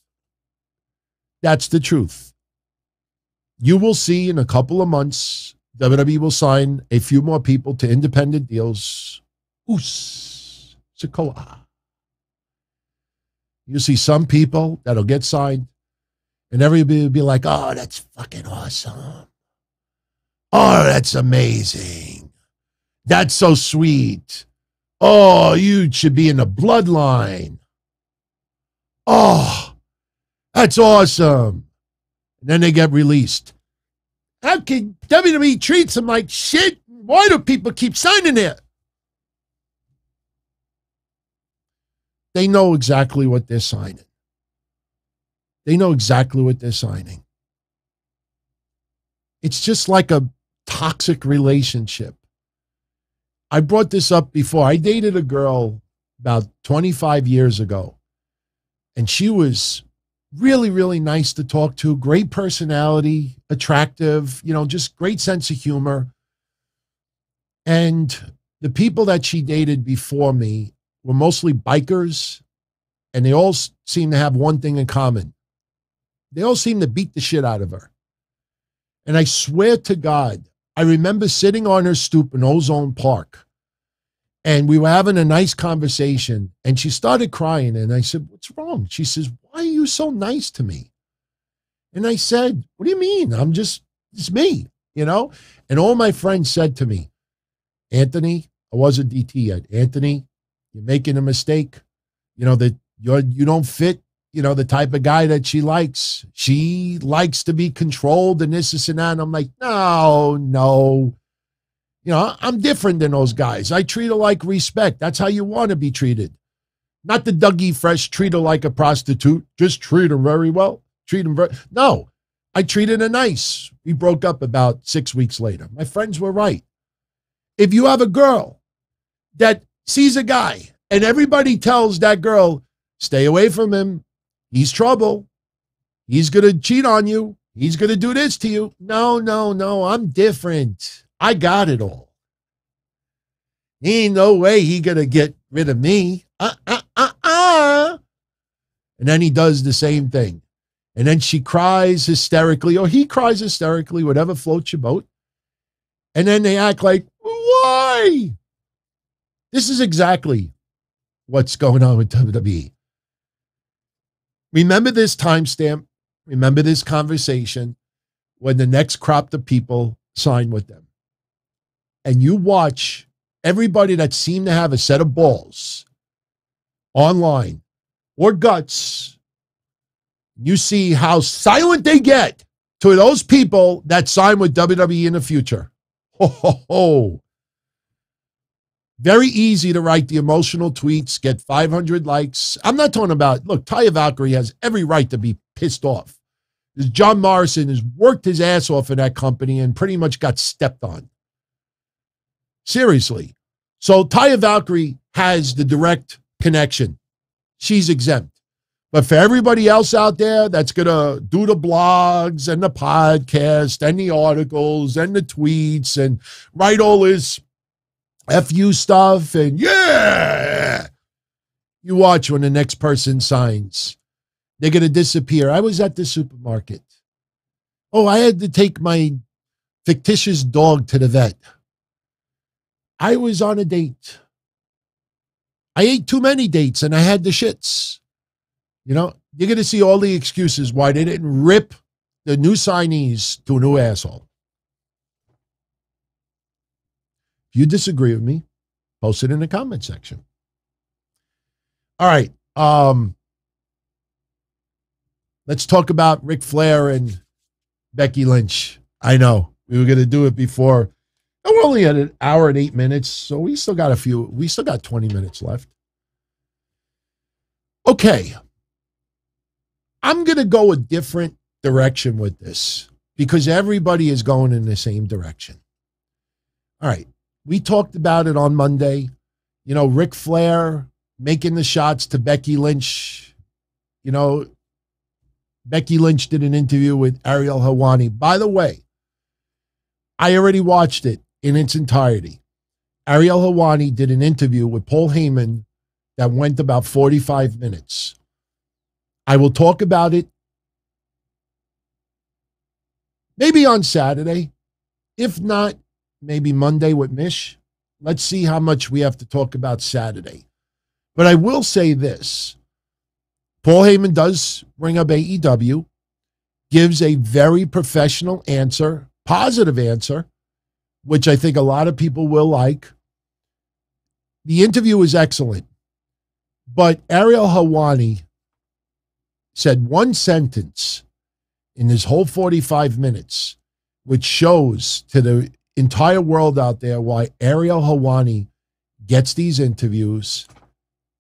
That's the truth. You will see in a couple of months, WWE will sign a few more people to independent deals. Oos, Sikoa. You see some people that'll get signed, and everybody will be like, oh, that's fucking awesome. Oh, that's amazing. That's so sweet. Oh, you should be in the bloodline. Oh, that's awesome. And then they get released. How can WWE treat them like shit? Why do people keep signing it? They know exactly what they're signing. They know exactly what they're signing. It's just like a toxic relationship. I brought this up before. I dated a girl about 25 years ago, and she was really, really nice to talk to, great personality, attractive, you know, just great sense of humor. And the people that she dated before me were mostly bikers, and they all seem to have one thing in common. They all seem to beat the shit out of her. And I swear to God, I remember sitting on her stoop in Ozone Park and we were having a nice conversation and she started crying and I said, What's wrong? She says, Why you so nice to me? And I said, What do you mean? I'm just, it's me, you know? And all my friends said to me, Anthony, I wasn't DT yet. Anthony, you're making a mistake. You know, that you're, you don't fit, you know, the type of guy that she likes. She likes to be controlled and this, this, and that. And I'm like, no, no. You know, I'm different than those guys. I treat her like respect. That's how you want to be treated. Not the Dougie Fresh treat her like a prostitute. Just treat her very well. Treat him very. No, I treated her nice. We broke up about six weeks later. My friends were right. If you have a girl that sees a guy and everybody tells that girl, stay away from him, he's trouble, he's going to cheat on you, he's going to do this to you. No, no, no, I'm different. I got it all. Ain't no way he going to get rid of me. Uh, uh. And then he does the same thing. And then she cries hysterically, or he cries hysterically, whatever floats your boat. And then they act like, why? This is exactly what's going on with WWE. Remember this timestamp. Remember this conversation when the next crop of people sign with them. And you watch everybody that seemed to have a set of balls online or guts you see how silent they get to those people that sign with WWE in the future. Ho, ho, ho. Very easy to write the emotional tweets, get 500 likes. I'm not talking about, look, Taya Valkyrie has every right to be pissed off. John Morrison has worked his ass off in that company and pretty much got stepped on. Seriously. So Taya Valkyrie has the direct connection. She's exempt. But for everybody else out there that's going to do the blogs and the podcast and the articles and the tweets and write all this FU stuff and yeah, you watch when the next person signs. They're going to disappear. I was at the supermarket. Oh, I had to take my fictitious dog to the vet. I was on a date. I ate too many dates and I had the shits. You know, you're going to see all the excuses why they didn't rip the new signees to a new asshole. If you disagree with me, post it in the comment section. All right. Um, let's talk about Ric Flair and Becky Lynch. I know we were going to do it before. We're only at an hour and eight minutes, so we still got a few. We still got 20 minutes left. Okay. I'm going to go a different direction with this because everybody is going in the same direction. All right. We talked about it on Monday. You know, Ric Flair making the shots to Becky Lynch. You know, Becky Lynch did an interview with Ariel Helwani. By the way, I already watched it in its entirety. Ariel Helwani did an interview with Paul Heyman that went about 45 minutes. I will talk about it maybe on Saturday. If not, maybe Monday with Mish. Let's see how much we have to talk about Saturday. But I will say this Paul Heyman does bring up AEW, gives a very professional answer, positive answer, which I think a lot of people will like. The interview was excellent, but Ariel Helwani said one sentence in his whole 45 minutes, which shows to the entire world out there why Ariel Helwani gets these interviews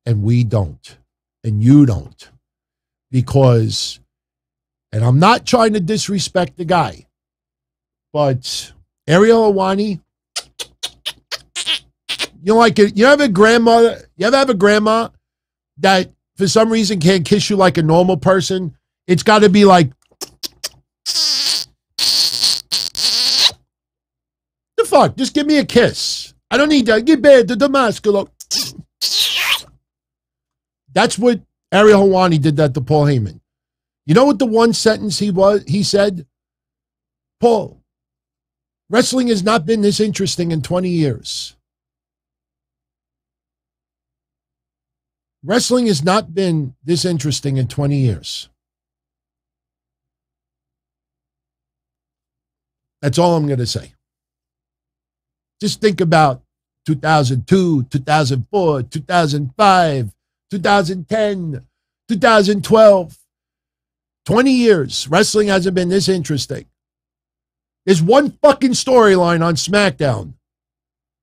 and we don't, and you don't. Because, and I'm not trying to disrespect the guy, but Ariel Helwani, you know, like it. you have a grandmother, you ever have a grandma that for some reason can't kiss you like a normal person, it's got to be like the fuck. Just give me a kiss. I don't need that. Get bad to Damascus. That's what Ariel Helwani did that to Paul Heyman. You know what the one sentence he was he said? Paul, Wrestling has not been this interesting in 20 years. Wrestling has not been this interesting in 20 years. That's all I'm going to say. Just think about 2002, 2004, 2005, 2010, 2012. 20 years. Wrestling hasn't been this interesting. There's one fucking storyline on SmackDown.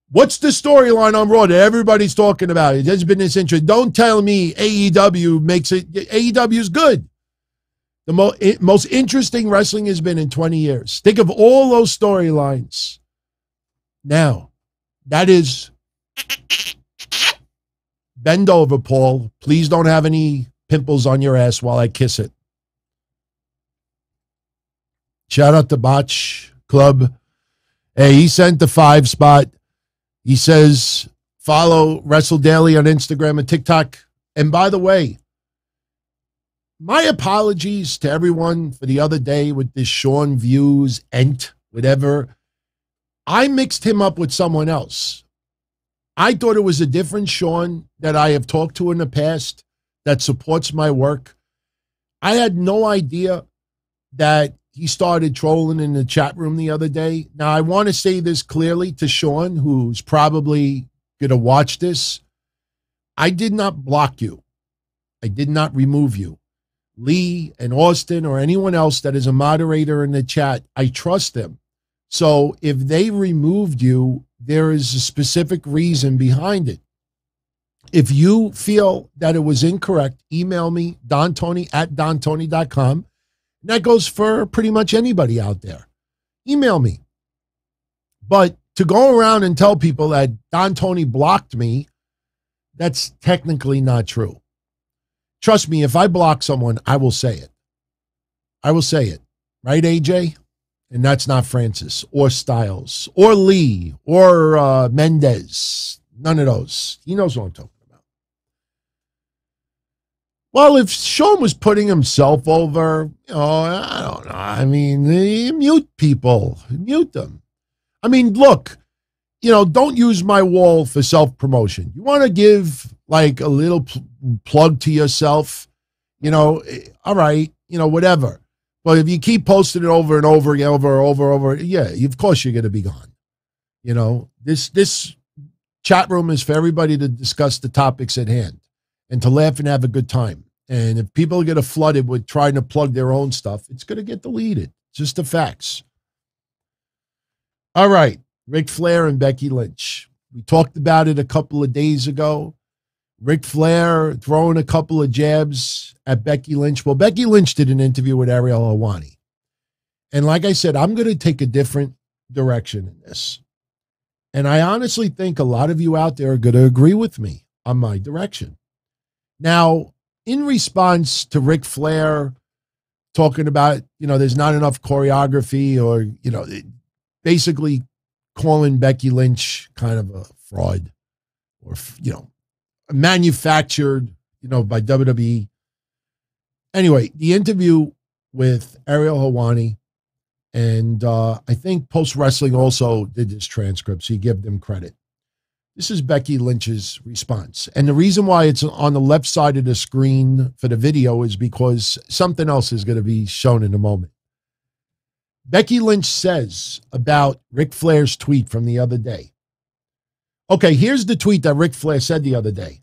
What's the storyline on Raw that everybody's talking about? It has been this interesting. Don't tell me AEW makes it. AEW is good. The mo- most interesting wrestling has been in 20 years. Think of all those storylines. Now, that is bend over, Paul. Please don't have any pimples on your ass while I kiss it. Shout out to Botch Club. Hey, he sent the five spot. He says, follow Wrestle Daily on Instagram and TikTok. And by the way, my apologies to everyone for the other day with this Sean Views, Ent, whatever. I mixed him up with someone else. I thought it was a different Sean that I have talked to in the past that supports my work. I had no idea that he started trolling in the chat room the other day. Now, I want to say this clearly to Sean, who's probably going to watch this. I did not block you, I did not remove you. Lee and Austin or anyone else that is a moderator in the chat, I trust them. So if they removed you, there is a specific reason behind it. If you feel that it was incorrect, email me, dontony at dontony.com. And that goes for pretty much anybody out there. Email me. But to go around and tell people that Don Tony blocked me, that's technically not true. Trust me, if I block someone, I will say it. I will say it. Right, AJ? And that's not Francis or Styles or Lee or uh, Mendez. None of those. He knows what I'm talking. Well, if Sean was putting himself over, know, I don't know. I mean, mute people, mute them. I mean, look, you know, don't use my wall for self promotion. You want to give like a little pl- plug to yourself, you know, eh, all right, you know, whatever. But if you keep posting it over and over and over and over and over, yeah, of course you're going to be gone. You know, this this chat room is for everybody to discuss the topics at hand and to laugh and have a good time. And if people get flooded with trying to plug their own stuff, it's going to get deleted. Just the facts. All right. Ric Flair and Becky Lynch. We talked about it a couple of days ago. Ric Flair throwing a couple of jabs at Becky Lynch. Well, Becky Lynch did an interview with Ariel Helwani. And like I said, I'm going to take a different direction in this. And I honestly think a lot of you out there are going to agree with me on my direction. Now, in response to Ric Flair talking about, you know, there's not enough choreography or, you know, basically calling Becky Lynch kind of a fraud or, you know, manufactured, you know, by WWE. Anyway, the interview with Ariel Helwani, and uh, I think Post Wrestling also did this transcript, so you give them credit. This is Becky Lynch's response. And the reason why it's on the left side of the screen for the video is because something else is going to be shown in a moment. Becky Lynch says about Ric Flair's tweet from the other day. Okay, here's the tweet that Ric Flair said the other day.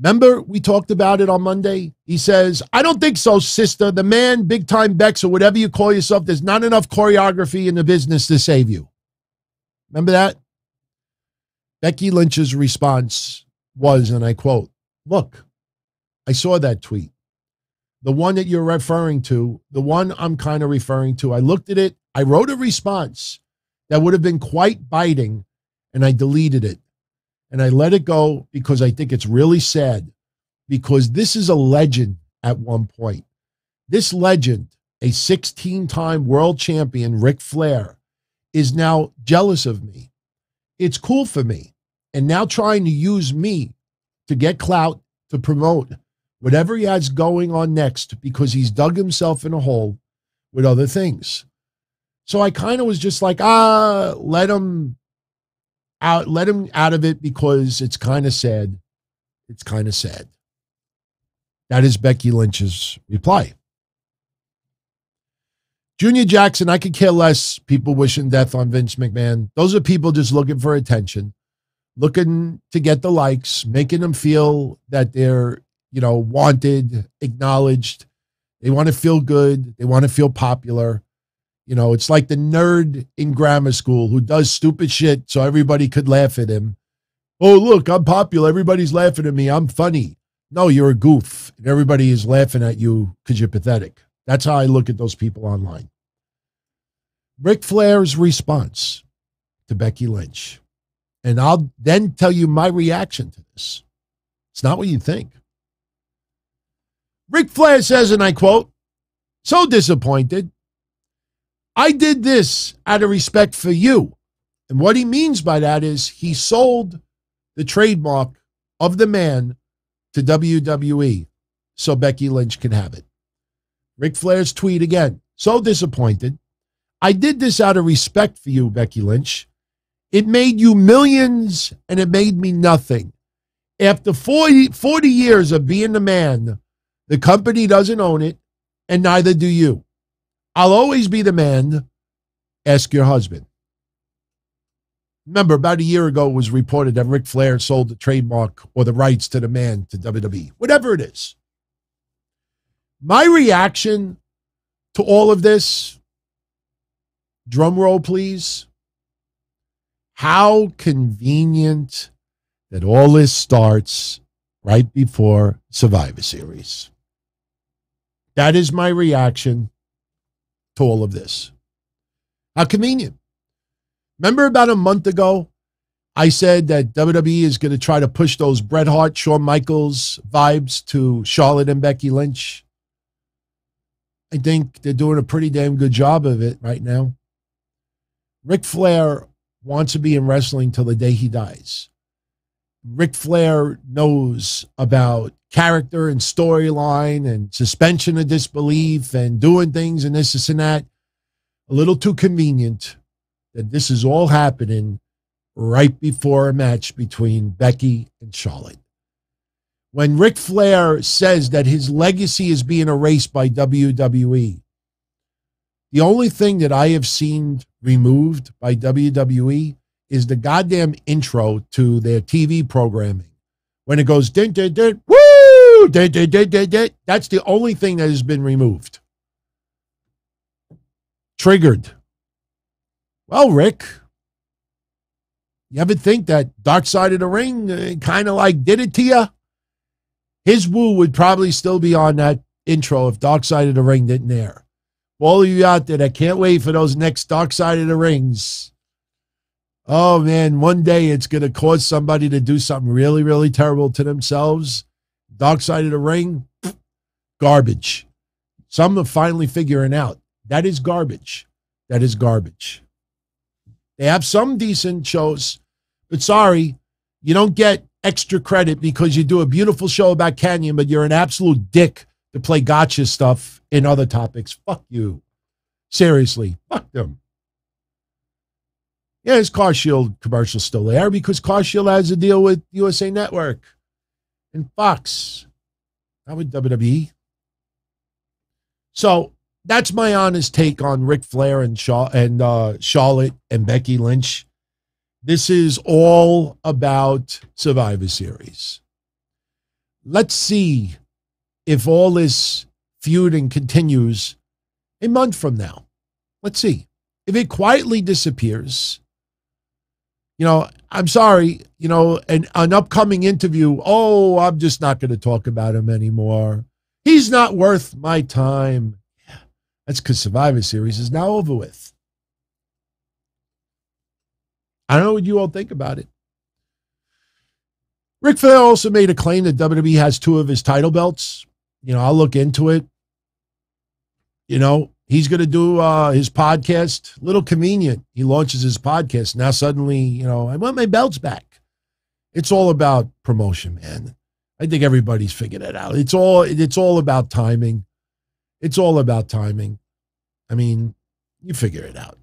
Remember, we talked about it on Monday? He says, I don't think so, sister. The man, big time Bex, or whatever you call yourself, there's not enough choreography in the business to save you. Remember that? Becky Lynch's response was, and I quote, Look, I saw that tweet. The one that you're referring to, the one I'm kind of referring to, I looked at it. I wrote a response that would have been quite biting, and I deleted it and I let it go because I think it's really sad because this is a legend at one point. This legend, a 16 time world champion, Ric Flair, is now jealous of me. It's cool for me. And now trying to use me to get clout to promote whatever he has going on next because he's dug himself in a hole with other things. So I kind of was just like, ah, let him out let him out of it because it's kind of sad. It's kind of sad. That is Becky Lynch's reply. Junior Jackson, I could care less people wishing death on Vince McMahon. Those are people just looking for attention, looking to get the likes, making them feel that they're, you know, wanted, acknowledged. They want to feel good. They want to feel popular. You know, it's like the nerd in grammar school who does stupid shit so everybody could laugh at him. Oh, look, I'm popular. Everybody's laughing at me. I'm funny. No, you're a goof. Everybody is laughing at you because you're pathetic. That's how I look at those people online. Ric Flair's response to Becky Lynch. And I'll then tell you my reaction to this. It's not what you think. Ric Flair says, and I quote, so disappointed. I did this out of respect for you. And what he means by that is he sold the trademark of the man to WWE so Becky Lynch can have it. Ric Flair's tweet again. So disappointed. I did this out of respect for you, Becky Lynch. It made you millions and it made me nothing. After 40, 40 years of being the man, the company doesn't own it, and neither do you. I'll always be the man. Ask your husband. Remember, about a year ago, it was reported that Ric Flair sold the trademark or the rights to the man to WWE, whatever it is. My reaction to all of this, drum roll, please. How convenient that all this starts right before Survivor Series. That is my reaction to all of this. How convenient. Remember about a month ago, I said that WWE is going to try to push those Bret Hart, Shawn Michaels vibes to Charlotte and Becky Lynch. I think they're doing a pretty damn good job of it right now. Ric Flair wants to be in wrestling till the day he dies. Ric Flair knows about character and storyline and suspension of disbelief and doing things and this, this, and that. A little too convenient that this is all happening right before a match between Becky and Charlotte. When Ric Flair says that his legacy is being erased by WWE, the only thing that I have seen removed by WWE is the goddamn intro to their TV programming. When it goes, din, din, din, woo, din, din, din, din, din, that's the only thing that has been removed. Triggered. Well, Ric, you ever think that Dark Side of the Ring uh, kind of like did it to you? His woo would probably still be on that intro if Dark Side of the Ring didn't air. All of you out there that can't wait for those next Dark Side of the Rings, oh man, one day it's going to cause somebody to do something really, really terrible to themselves. Dark Side of the Ring, garbage. Some are finally figuring out that is garbage. That is garbage. They have some decent shows, but sorry, you don't get extra credit because you do a beautiful show about Kanyon, but you're an absolute dick to play gotcha stuff in other topics. Fuck you. Seriously, fuck them. Yeah, his Car Shield commercial still there because Car Shield has a deal with USA Network and Fox, not with WWE. So that's my honest take on Ric Flair and Shaw and uh, Charlotte and Becky Lynch. This is all about Survivor Series. Let's see if all this feuding continues a month from now. Let's see. If it quietly disappears, you know, I'm sorry, you know, an, an upcoming interview, oh, I'm just not going to talk about him anymore. He's not worth my time. That's because Survivor Series is now over with. I don't know what you all think about it. Ric Flair also made a claim that WWE has two of his title belts. You know, I'll look into it. You know, he's going to do uh, his podcast. Little convenient. He launches his podcast. Now suddenly, you know, I want my belts back. It's all about promotion, man. I think everybody's figured it out. It's all it's all about timing. It's all about timing. I mean, you figure it out.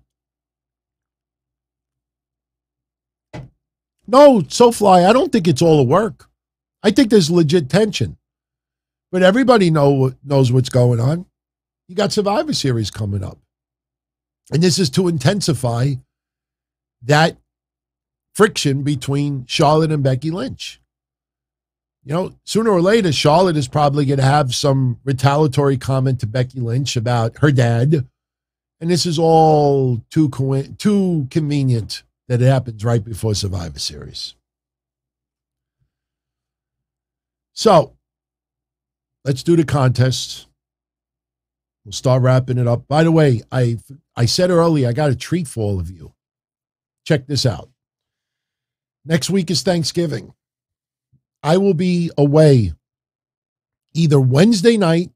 No, so fly. I don't think it's all a work. I think there's legit tension. But everybody know knows what's going on. You got Survivor Series coming up. And this is to intensify that friction between Charlotte and Becky Lynch. You know, sooner or later, Charlotte is probably going to have some retaliatory comment to Becky Lynch about her dad. And this is all too, co- too convenient that it happens right before Survivor Series. So let's do the contest. We'll start wrapping it up. By the way, I I said earlier I got a treat for all of you. Check this out. Next week is Thanksgiving. I will be away either Wednesday night,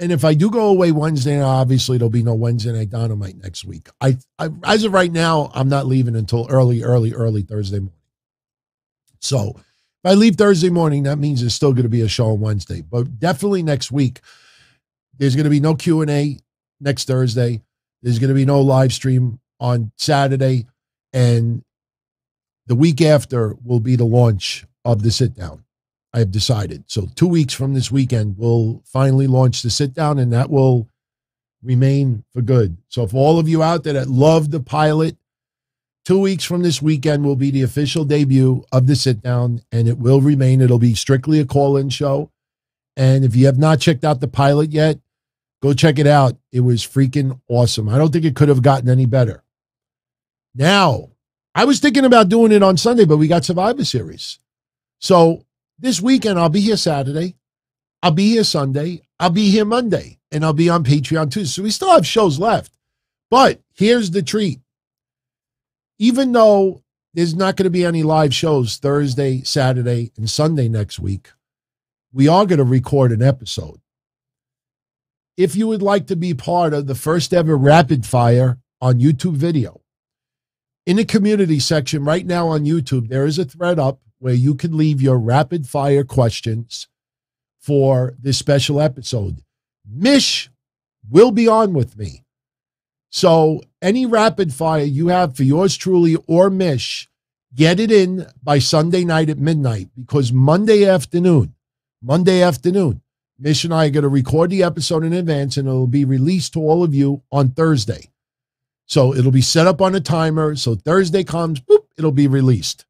and if I do go away Wednesday, obviously there'll be no Wednesday night dynamite next week. I, I as of right now, I'm not leaving until early, early, early Thursday morning. So I leave Thursday morning, that means there's still going to be a show on Wednesday, but definitely next week. There's going to be no Q and A next Thursday. There's going to be no live stream on Saturday, and the week after will be the launch of the sit down. I have decided. So two weeks from this weekend, we'll finally launch the sit down, and that will remain for good. So for all of you out there that love the pilot, two weeks from this weekend will be the official debut of the sit down, and it will remain. It'll be strictly a call in show. And if you have not checked out the pilot yet, go check it out. It was freaking awesome. I don't think it could have gotten any better. Now, I was thinking about doing it on Sunday, but we got Survivor Series. So this weekend, I'll be here Saturday. I'll be here Sunday. I'll be here Monday. And I'll be on Patreon too. So we still have shows left. But here's the treat. Even though there's not going to be any live shows Thursday, Saturday, and Sunday next week, we are going to record an episode. If you would like to be part of the first ever rapid fire on YouTube video, in the community section right now on YouTube, there is a thread up where you can leave your rapid fire questions for this special episode. Mish will be on with me. So, any rapid fire you have for yours truly or Mish, get it in by Sunday night at midnight because Monday afternoon, Monday afternoon, Mish and I are going to record the episode in advance and it'll be released to all of you on Thursday. So it'll be set up on a timer. So Thursday comes, boop, it'll be released.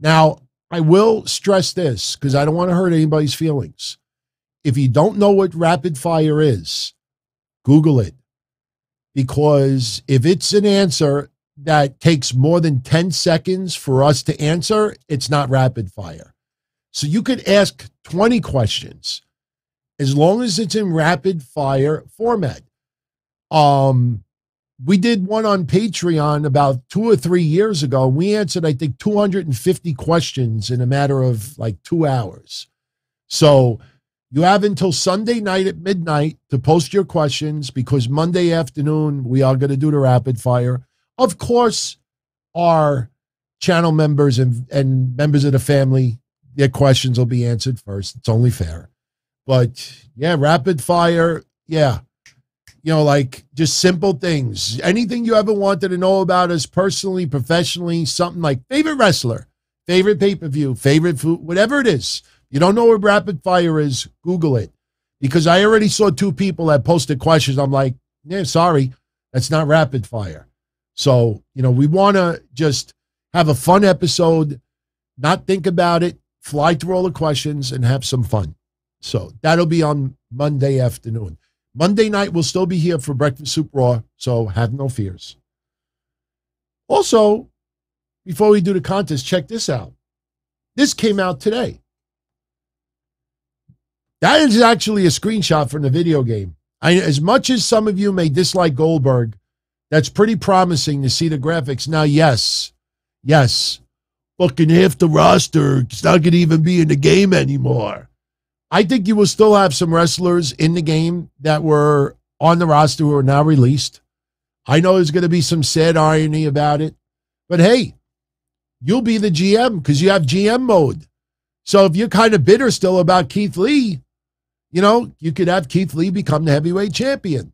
Now, I will stress this because I don't want to hurt anybody's feelings. If you don't know what rapid fire is, Google it. Because if it's an answer that takes more than 10 seconds for us to answer, it's not rapid fire. So you could ask 20 questions as long as it's in rapid fire format. Um, we did one on Patreon about two or three years ago. We answered, I think, 250 questions in a matter of like two hours. So you have until Sunday night at midnight to post your questions because Monday afternoon we are going to do the rapid fire. Of course, our channel members and, and members of the family, their questions will be answered first. It's only fair. But yeah, rapid fire. Yeah you know, like just simple things. Anything you ever wanted to know about us personally, professionally, something like favorite wrestler, favorite pay per view, favorite food, whatever it is. You don't know what rapid fire is, Google it. Because I already saw two people that posted questions. I'm like, yeah, sorry, that's not rapid fire. So, you know, we want to just have a fun episode, not think about it, fly through all the questions, and have some fun. So that'll be on Monday afternoon. Monday night, we'll still be here for Breakfast Soup Raw, so have no fears. Also, before we do the contest, check this out. This came out today. That is actually a screenshot from the video game. I, as much as some of you may dislike Goldberg, that's pretty promising to see the graphics. Now, yes, yes, fucking half the roster is not going to even be in the game anymore. I think you will still have some wrestlers in the game that were on the roster who are now released. I know there's going to be some sad irony about it, but hey, you'll be the GM because you have GM mode. So if you're kind of bitter still about Keith Lee, you know, you could have Keith Lee become the heavyweight champion.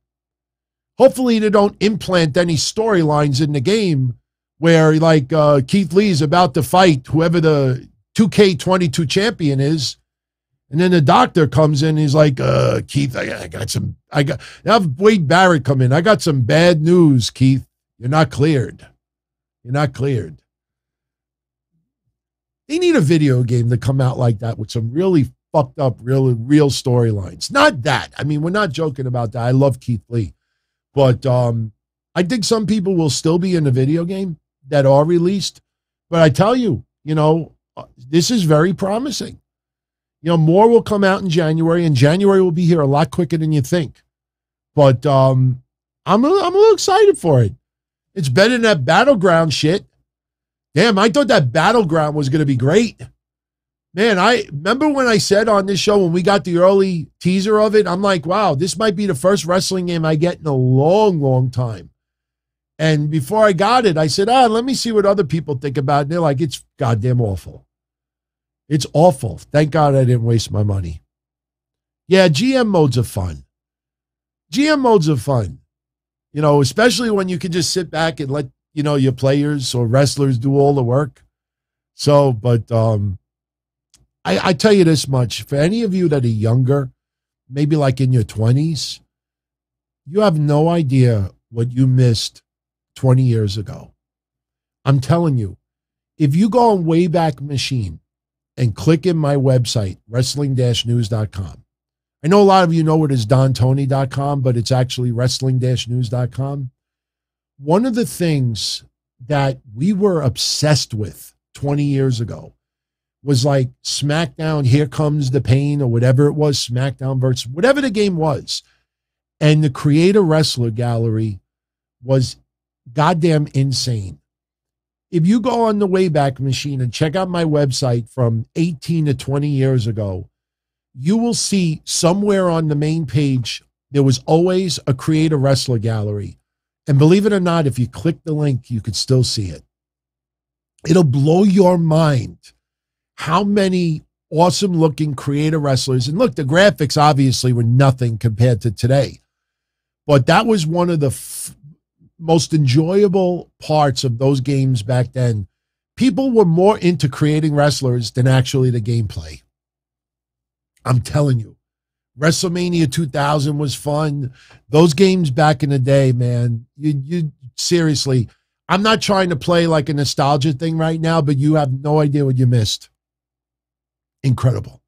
Hopefully, they don't implant any storylines in the game where, like, uh, Keith Lee is about to fight whoever the 2K22 champion is and then the doctor comes in. he's like, uh, Keith, I, I got some. I got. Have Wade Barrett come in. I got some bad news, Keith. You're not cleared. You're not cleared. They need a video game to come out like that with some really fucked up, real, real storylines. Not that. I mean, we're not joking about that. I love Keith Lee, but um, I think some people will still be in the video game that are released. But I tell you, you know, uh, this is very promising. You know, more will come out in January, and January will be here a lot quicker than you think. But um, I'm a, I'm a little excited for it. It's better than that battleground shit. Damn, I thought that battleground was going to be great. Man, I remember when I said on this show when we got the early teaser of it, I'm like, wow, this might be the first wrestling game I get in a long, long time. And before I got it, I said, ah, let me see what other people think about it. And they're like, it's goddamn awful. It's awful. Thank God I didn't waste my money. Yeah, GM modes are fun. GM modes are fun. You know, especially when you can just sit back and let, you know, your players or wrestlers do all the work. So, but um I, I tell you this much for any of you that are younger, maybe like in your 20s, you have no idea what you missed 20 years ago. I'm telling you, if you go on Wayback Machine and click in my website, wrestling news.com, I know a lot of you know it as dontony.com, but it's actually wrestling news.com. One of the things that we were obsessed with 20 years ago was like SmackDown, Here Comes the Pain, or whatever it was, SmackDown versus whatever the game was. And the Creator Wrestler Gallery was goddamn insane. If you go on the Wayback Machine and check out my website from 18 to 20 years ago, you will see somewhere on the main page there was always a Creator Wrestler Gallery. And believe it or not, if you click the link, you could still see it. It'll blow your mind how many awesome looking creative wrestlers. And look, the graphics obviously were nothing compared to today. But that was one of the f- most enjoyable parts of those games back then. People were more into creating wrestlers than actually the gameplay. I'm telling you. WrestleMania 2000 was fun. Those games back in the day, man, you, you seriously, I'm not trying to play like a nostalgia thing right now, but you have no idea what you missed incredible.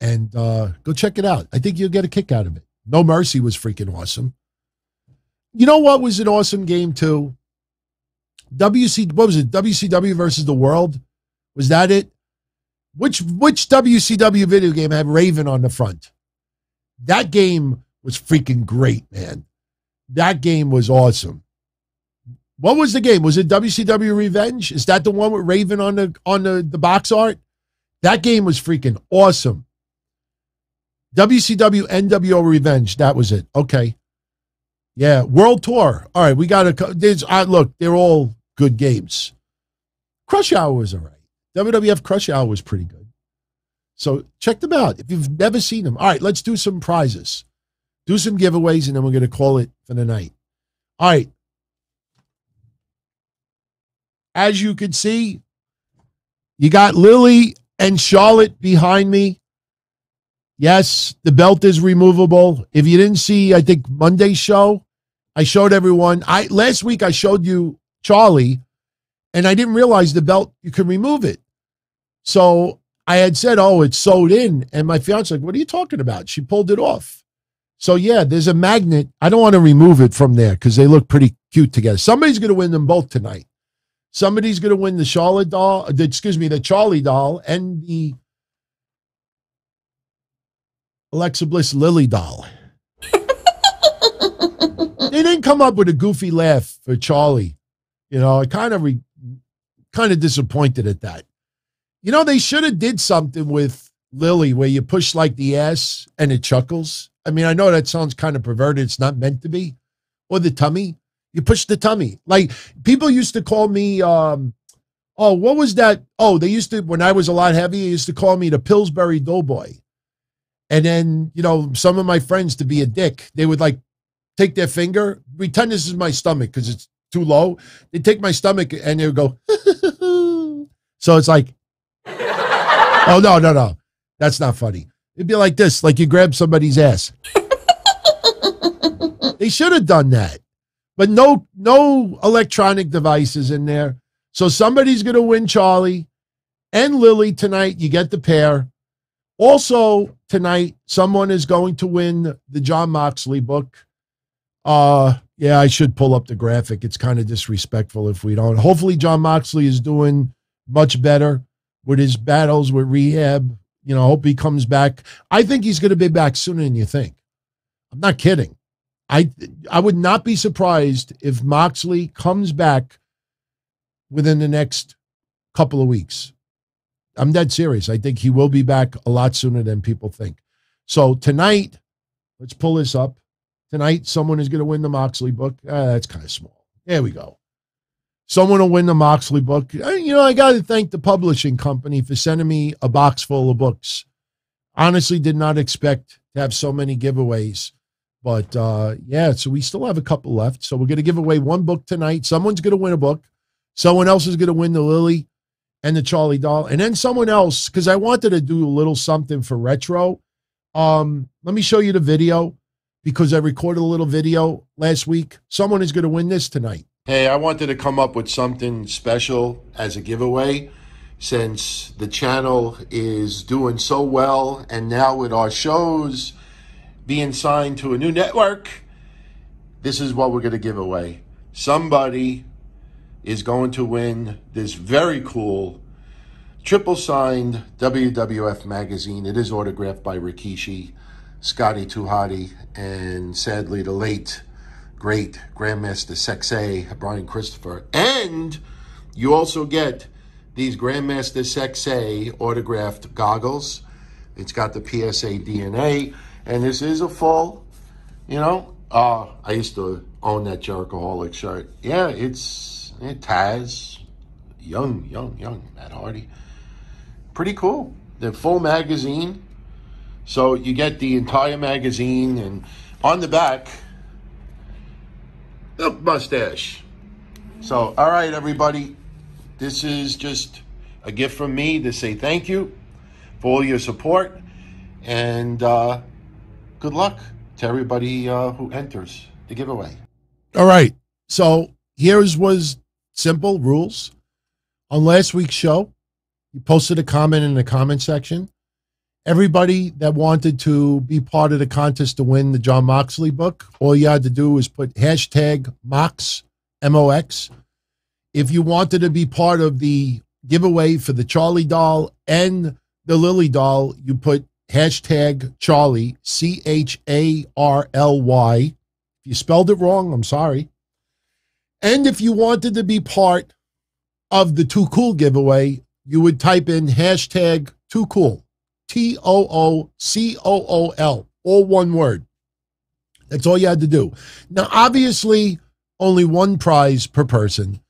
And uh, go check it out. I think you'll get a kick out of it. No Mercy was freaking awesome. You know what was an awesome game too? WC what was it? WCW versus the World? Was that it? Which which WCW video game had Raven on the front? That game was freaking great, man. That game was awesome. What was the game? Was it WCW Revenge? Is that the one with Raven on the on the, the box art? That game was freaking awesome. WCW NWO Revenge. That was it. Okay. Yeah. World Tour. All right. We got to. There's, uh, look, they're all good games. Crush Hour was all right. WWF Crush Hour was pretty good. So check them out if you've never seen them. All right. Let's do some prizes, do some giveaways, and then we're going to call it for the night. All right. As you can see, you got Lilly and Charlotte behind me. Yes, the belt is removable. If you didn't see, I think Monday's show, I showed everyone. I last week I showed you Charly, and I didn't realize the belt you can remove it. So I had said, "Oh, it's sewed in," and my fiance like, "What are you talking about?" She pulled it off. So yeah, there's a magnet. I don't want to remove it from there because they look pretty cute together. Somebody's going to win them both tonight. Somebody's going to win the Charlotte doll, uh, the, excuse me, the Charly doll and the Alexa Bliss Lilly doll. they didn't come up with a goofy laugh for Charly. You know, I kind of re, kind of disappointed at that. You know, they should have did something with Lilly where you push like the ass and it chuckles. I mean, I know that sounds kind of perverted. It's not meant to be. Or the tummy. You push the tummy. Like people used to call me, um, oh, what was that? Oh, they used to, when I was a lot heavier, used to call me the Pillsbury Doughboy. And then, you know, some of my friends to be a dick, they would like take their finger, pretend this is my stomach because it's too low. They take my stomach and they would go, so it's like, oh, no, no, no. That's not funny. It'd be like this, like you grab somebody's ass. they should have done that. But no no electronic devices in there. So somebody's going to win Charly and Lilly tonight. You get the pair. Also tonight, someone is going to win the Jon Moxley book. Uh yeah, I should pull up the graphic. It's kind of disrespectful if we don't. Hopefully, Jon Moxley is doing much better with his battles with rehab. You know, hope he comes back. I think he's going to be back sooner than you think. I'm not kidding. I I would not be surprised if Moxley comes back within the next couple of weeks. I'm dead serious. I think he will be back a lot sooner than people think. So tonight, let's pull this up. Tonight, someone is going to win the Moxley book. Uh, that's kind of small. There we go. Someone will win the Moxley book. Uh, you know, I got to thank the publishing company for sending me a box full of books. Honestly, did not expect to have so many giveaways. But uh, yeah, so we still have a couple left. So we're going to give away one book tonight. Someone's going to win a book. Someone else is going to win the Lilly and the Charly doll. And then someone else, because I wanted to do a little something for retro. Um, let me show you the video because I recorded a little video last week. Someone is going to win this tonight. Hey, I wanted to come up with something special as a giveaway since the channel is doing so well and now with our shows being signed to a new network, this is what we're going to give away. Somebody is going to win this very cool triple signed WWF magazine. It is autographed by Rikishi. Scotty 2 Hotty, and sadly the late, great Grandmaster Sexay, Brian Christopher. And you also get these Grandmaster Sexay autographed goggles. It's got the PSA DNA, and this is a full, you know, uh, I used to own that Jerichoholic shirt. Yeah, it's it, Taz, young, young, young, Matt Hardy. Pretty cool. The full magazine, so you get the entire magazine, and on the back, milk mustache. So, all right, everybody, this is just a gift from me to say thank you for all your support, and uh, good luck to everybody uh, who enters the giveaway. All right, so here's was simple rules. On last week's show, you posted a comment in the comment section everybody that wanted to be part of the contest to win the Jon Moxley book, all you had to do was put hashtag Mox, M O X. If you wanted to be part of the giveaway for the Charly doll and the Lilly doll, you put hashtag Charly, C H A R L Y. If you spelled it wrong, I'm sorry. And if you wanted to be part of the Too Cool giveaway, you would type in hashtag Too Cool. T O O C O O L, all one word. That's all you had to do. Now, obviously, only one prize per person.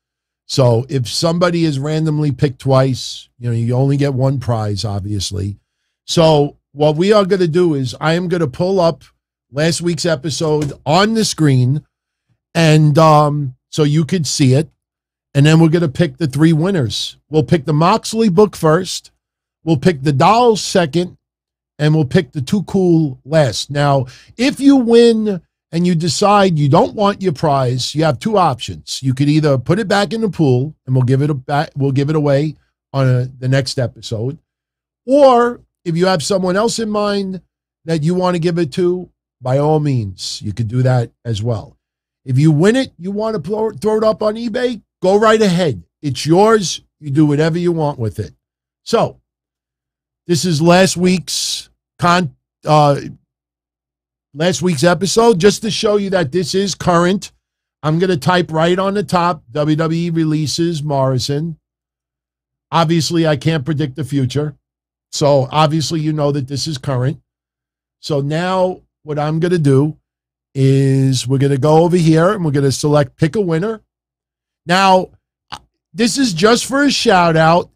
So if somebody is randomly picked twice, you know, you only get one prize, obviously. So what we are going to do is I am going to pull up last week's episode on the screen and um, so you could see it. And then we're going to pick the three winners. We'll pick the Moxley book first. We'll pick the dolls second, and we'll pick the too cool last. Now, if you win and you decide you don't want your prize, you have two options. You could either put it back in the pool, and we'll give it a back, we'll give it away on a, the next episode, or if you have someone else in mind that you want to give it to, by all means, you could do that as well. If you win it, you want to throw it up on eBay, go right ahead. It's yours. You do whatever you want with it. So, this is last week's con uh last week's episode just to show you that this is current. I'm going to type right on the top WWE releases Morrison. Obviously, I can't predict the future. So, obviously, you know that this is current. So, now what I'm going to do is we're going to go over here and we're going to select pick a winner. Now, uh, this is just for a shout out.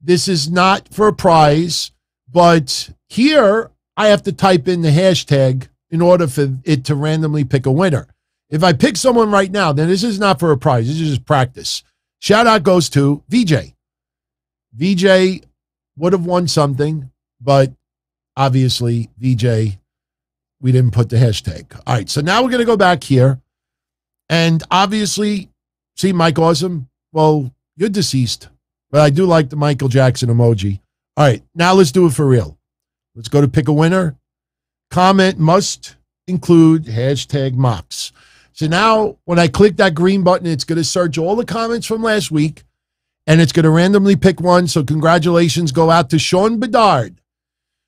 This is not for a prize, but here I have to type in the hashtag in order for it to randomly pick a winner. If I pick someone right now, then this is not for a prize. This is just practice. Shout out goes to VJ. VJ would have won something, but obviously, VJ, we didn't put the hashtag. All right, so now we're going to go back here And obviously, see Mike Awesome. Well, you're deceased, but I do like the Michael Jackson emoji. All right, now let's do it for real. Let's go to pick a winner. Comment must include hashtag Mox. So now when I click that green button, it's going to search all the comments from last week and it's going to randomly pick one. So congratulations go out to Sean Bedard.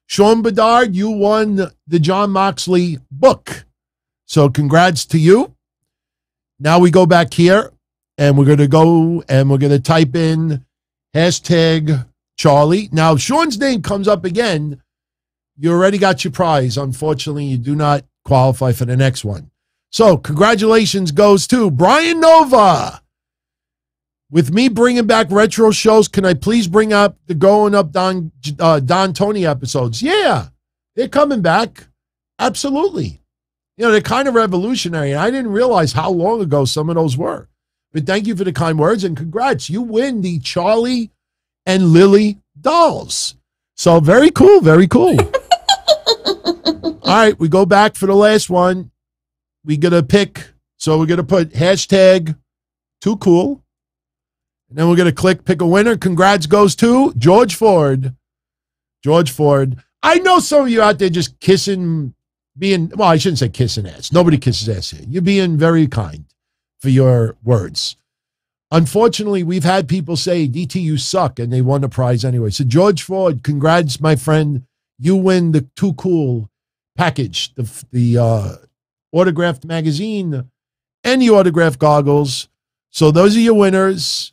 Sean Bedard, you won the Jon Moxley book. So congrats to you. Now we go back here and we're going to go and we're going to type in hashtag Charly. Now, if Sean's name comes up again, you already got your prize. Unfortunately, you do not qualify for the next one. So, congratulations goes to Brian Nova. With me bringing back retro shows, can I please bring up the Going Up Don uh, Don Tony episodes? Yeah, they're coming back. Absolutely. You know, they're kind of revolutionary. And I didn't realize how long ago some of those were. But thank you for the kind words and congrats. You win the Charly and Lilly dolls. So very cool, very cool. All right, we go back for the last one. We gonna pick. So we're gonna put hashtag too cool. And then we're going to click pick a winner. Congrats goes to George Ford. George Ford. I know some of you out there just kissing, being, well, I shouldn't say kissing ass. Nobody kisses ass here. You're being very kind for your words. Unfortunately, we've had people say, DT, you suck, and they won the prize anyway. So, George Ford, congrats, my friend. You win the Too Cool package, the, the uh, autographed magazine and the autographed goggles. So, those are your winners.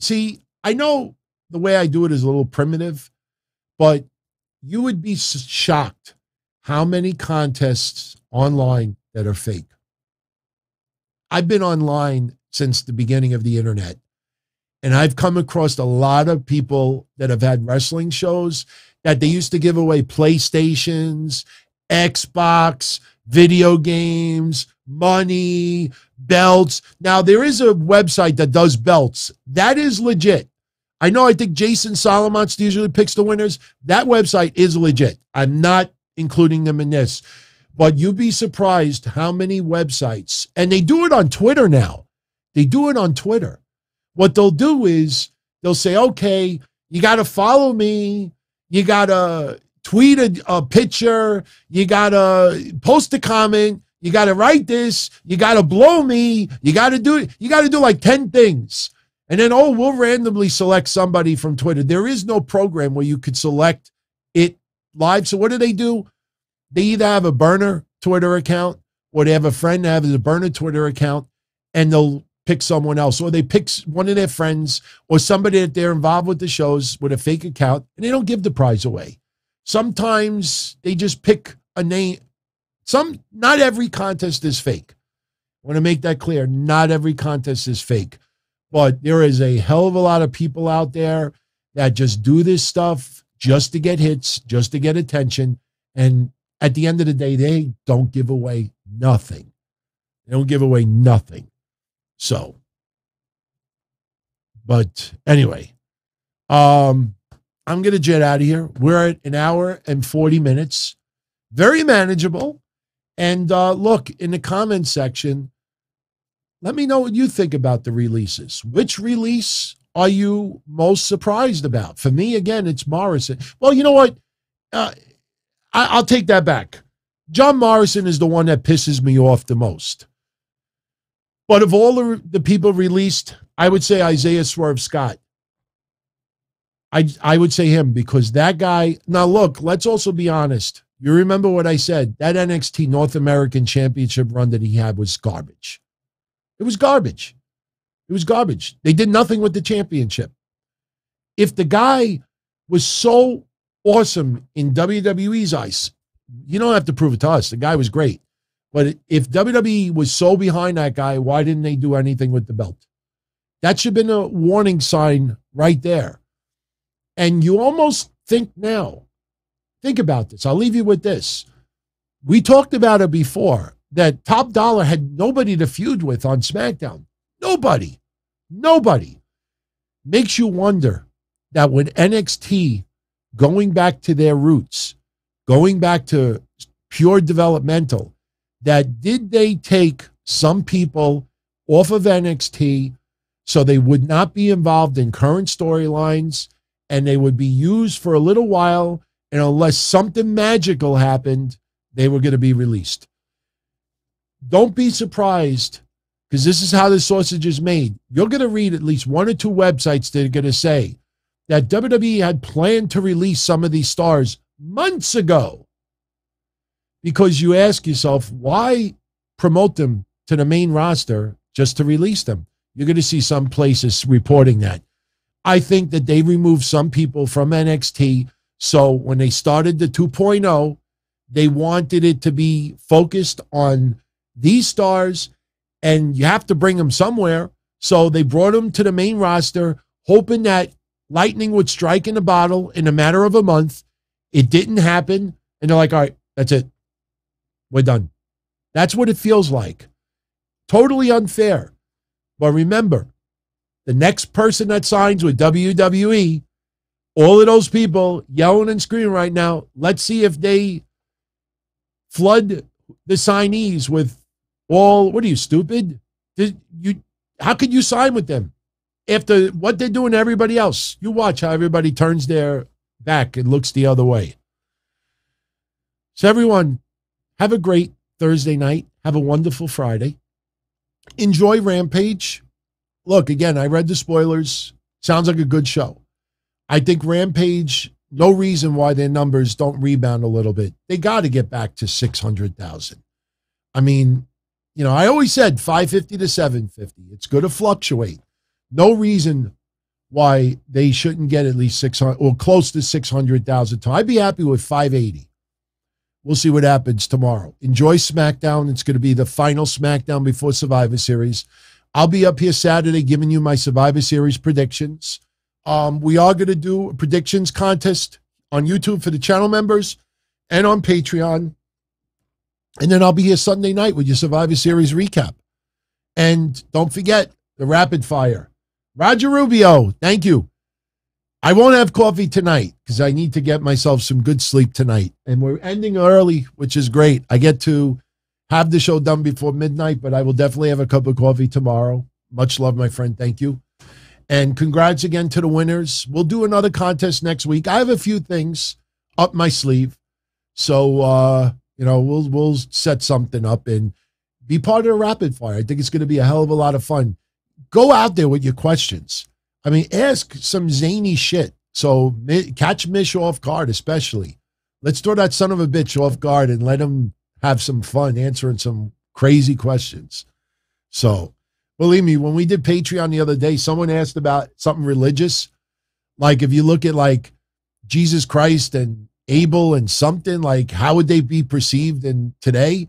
See, I know the way I do it is a little primitive, but you would be shocked how many contests online that are fake. I've been online since the beginning of the internet, and I've come across a lot of people that have had wrestling shows that they used to give away PlayStations, Xbox, video games, money, belts. Now, there is a website that does belts. That is legit. I know I think Jason Solomons usually picks the winners. That website is legit. I'm not including them in this. But you'd be surprised how many websites, and they do it on Twitter now. They do it on Twitter. What they'll do is they'll say, okay, you got to follow me. You got to tweet a, a picture. You got to post a comment. You got to write this. You got to blow me. You got to do it. You got to do like 10 things. And then, oh, we'll randomly select somebody from Twitter. There is no program where you could select it live. So what do they do? They either have a burner Twitter account or they have a friend that has a burner Twitter account and they'll pick someone else. Or they pick one of their friends or somebody that they're involved with the shows with a fake account and they don't give the prize away. Sometimes they just pick a name, some, not every contest is fake. I want to make that clear. Not every contest is fake, but there is a hell of a lot of people out there that just do this stuff just to get hits, just to get attention. And at the end of the day, they don't give away nothing. They don't give away nothing. So, but anyway, um, I'm going to jet out of here. We're at an hour and 40 minutes. Very manageable. And uh, look in the comment section. Let me know what you think about the releases. Which release are you most surprised about? For me, again, it's Morrison. Well, you know what? Uh, I, will take that back. John Morrison is the one that pisses me off the most. But of all the, the people released, I would say Isaiah Swerve Scott. I, I would say him because that guy. Now, look, let's also be honest. You remember what I said? That NXT North American Championship run that he had was garbage. It was garbage. It was garbage. They did nothing with the championship. If the guy was so awesome in WWE's eyes, you don't have to prove it to us. The guy was great. But if WWE was so behind that guy, why didn't they do anything with the belt? That should have been a warning sign right there. And you almost think now Think about this. I'll leave you with this. We talked about it before that Top Dolla had nobody to feud with on SmackDown. Nobody. Nobody. Makes you wonder that when NXT going back to their roots, going back to pure developmental, that did they take some people off of NXT so they would not be involved in current storylines and they would be used for a little while. And unless something magical happened, they were going to be released. Don't be surprised because this is how the sausage is made. You're going to read at least one or two websites that are going to say that WWE had planned to release some of these stars months ago. Because you ask yourself, why promote them to the main roster just to release them? You're going to see some places reporting that. I think that they removed some people from NXT. So when they started the 2.0, they wanted it to be focused on these stars, and you have to bring them somewhere. So they brought them to the main roster, hoping that lightning would strike in the bottle in a matter of a month. It didn't happen. And they're like, all right, that's it. We're done. That's what it feels like. Totally unfair. But remember, the next person that signs with WWE, all of those people yelling and screaming right now, let's see if they flood the signees with all what are you stupid? Did you how could you sign with them? After what they're doing to everybody else. You watch how everybody turns their back and looks the other way. So everyone, have a great Thursday night. Have a wonderful Friday. Enjoy Rampage. Look, again, I read the spoilers. Sounds like a good show. I think Rampage, no reason why their numbers don't rebound a little bit. They got to get back to 600,000. I mean, you know, I always said 550 to 750. It's going to fluctuate. No reason why they shouldn't get at least 600 or close to 600,000. I'd be happy with 580. We'll see what happens tomorrow. Enjoy SmackDown. It's going to be the final SmackDown before Survivor Series. I'll be up here Saturday giving you my Survivor Series predictions. Um, we are going to do a predictions contest on YouTube for the channel members and on Patreon. And then I'll be here Sunday night with your Survivor Series recap. And don't forget the rapid fire. Roger Rubio, thank you. I won't have coffee tonight because I need to get myself some good sleep tonight. And we're ending early, which is great. I get to have the show done before midnight, but I will definitely have a cup of coffee tomorrow. Much love, my friend. Thank you. And congrats again to the winners. We'll do another contest next week. I have a few things up my sleeve. So uh, you know, we'll we'll set something up and be part of the rapid fire. I think it's going to be a hell of a lot of fun. Go out there with your questions. I mean, ask some zany shit. So catch Mish off guard, especially. Let's throw that son of a bitch off guard and let him have some fun answering some crazy questions. So, believe me, when we did Patreon the other day, someone asked about something religious. Like, if you look at like Jesus Christ and Abel and something, like, how would they be perceived in today?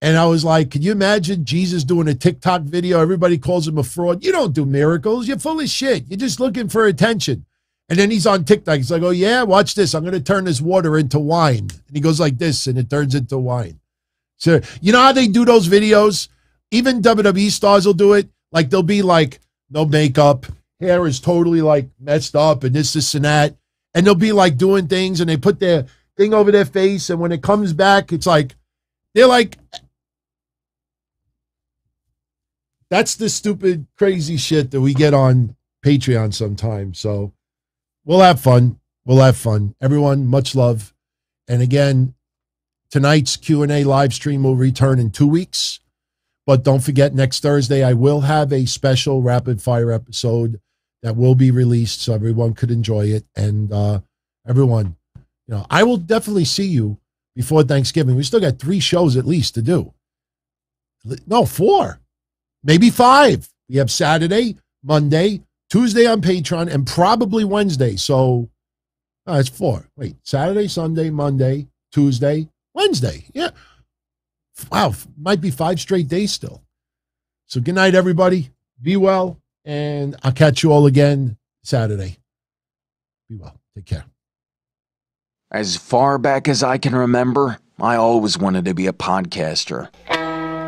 And I was like, can you imagine Jesus doing a TikTok video? Everybody calls him a fraud. You don't do miracles. You're full of shit. You're just looking for attention. And then he's on TikTok. He's like, oh, yeah, watch this. I'm going to turn this water into wine. And he goes like this, and it turns into wine. So, you know how they do those videos? Even WWE stars will do it. Like, they'll be like, no makeup, hair is totally like messed up, and this, this, and that. And they'll be like doing things, and they put their thing over their face. And when it comes back, it's like, they're like that's the stupid, crazy shit that we get on Patreon sometimes. So we'll have fun. We'll have fun. Everyone, much love. And again, tonight's Q&A live stream will return in two weeks. But don't forget, next Thursday, I will have a special rapid fire episode that will be released so everyone could enjoy it. And uh, everyone, you know, I will definitely see you before Thanksgiving. We still got three shows at least to do. No, four maybe five. We have Saturday, Monday, Tuesday on Patreon, and probably Wednesday. So uh, it's four. Wait, Saturday, Sunday, Monday, Tuesday, Wednesday. Yeah. Wow, might be five straight days still. So good night, everybody. Be well, and I'll catch you all again Saturday. Be well. Take care. As far back as I can remember, I always wanted to be a podcaster.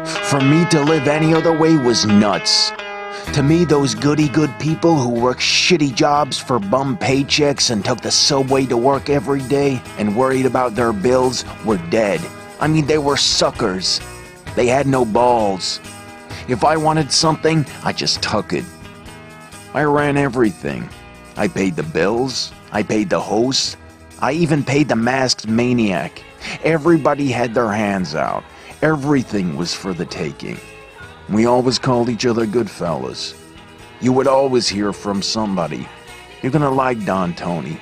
For me to live any other way was nuts. To me, those goody good people who worked shitty jobs for bum paychecks and took the subway to work every day and worried about their bills were dead. I mean, they were suckers. They had no balls. If I wanted something, I just took it. I ran everything. I paid the bills. I paid the host. I even paid the masked maniac. Everybody had their hands out. Everything was for the taking. We always called each other good fellas. You would always hear from somebody. You're gonna like Don Tony.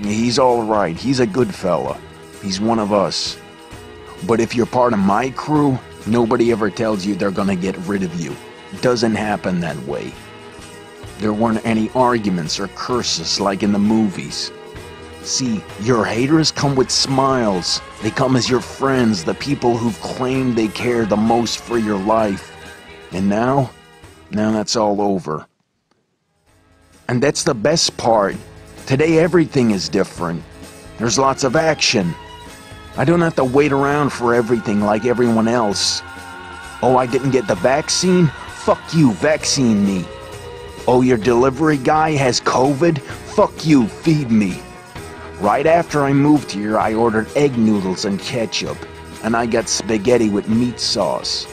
He's alright. He's a good fella. He's one of us. But if you're part of my crew, nobody ever tells you they're gonna get rid of you. Doesn't happen that way. There weren't any arguments or curses like in the movies. See, your haters come with smiles. They come as your friends, the people who've claimed they care the most for your life. And now, now that's all over. And that's the best part. Today everything is different. There's lots of action. I don't have to wait around for everything like everyone else. Oh, I didn't get the vaccine? Fuck you, vaccine me. Oh, your delivery guy has COVID? Fuck you, feed me. Right after I moved here, I ordered egg noodles and ketchup, and I got spaghetti with meat sauce.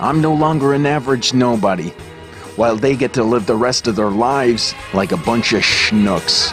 I'm no longer an average nobody, while they get to live the rest of their lives like a bunch of schnooks.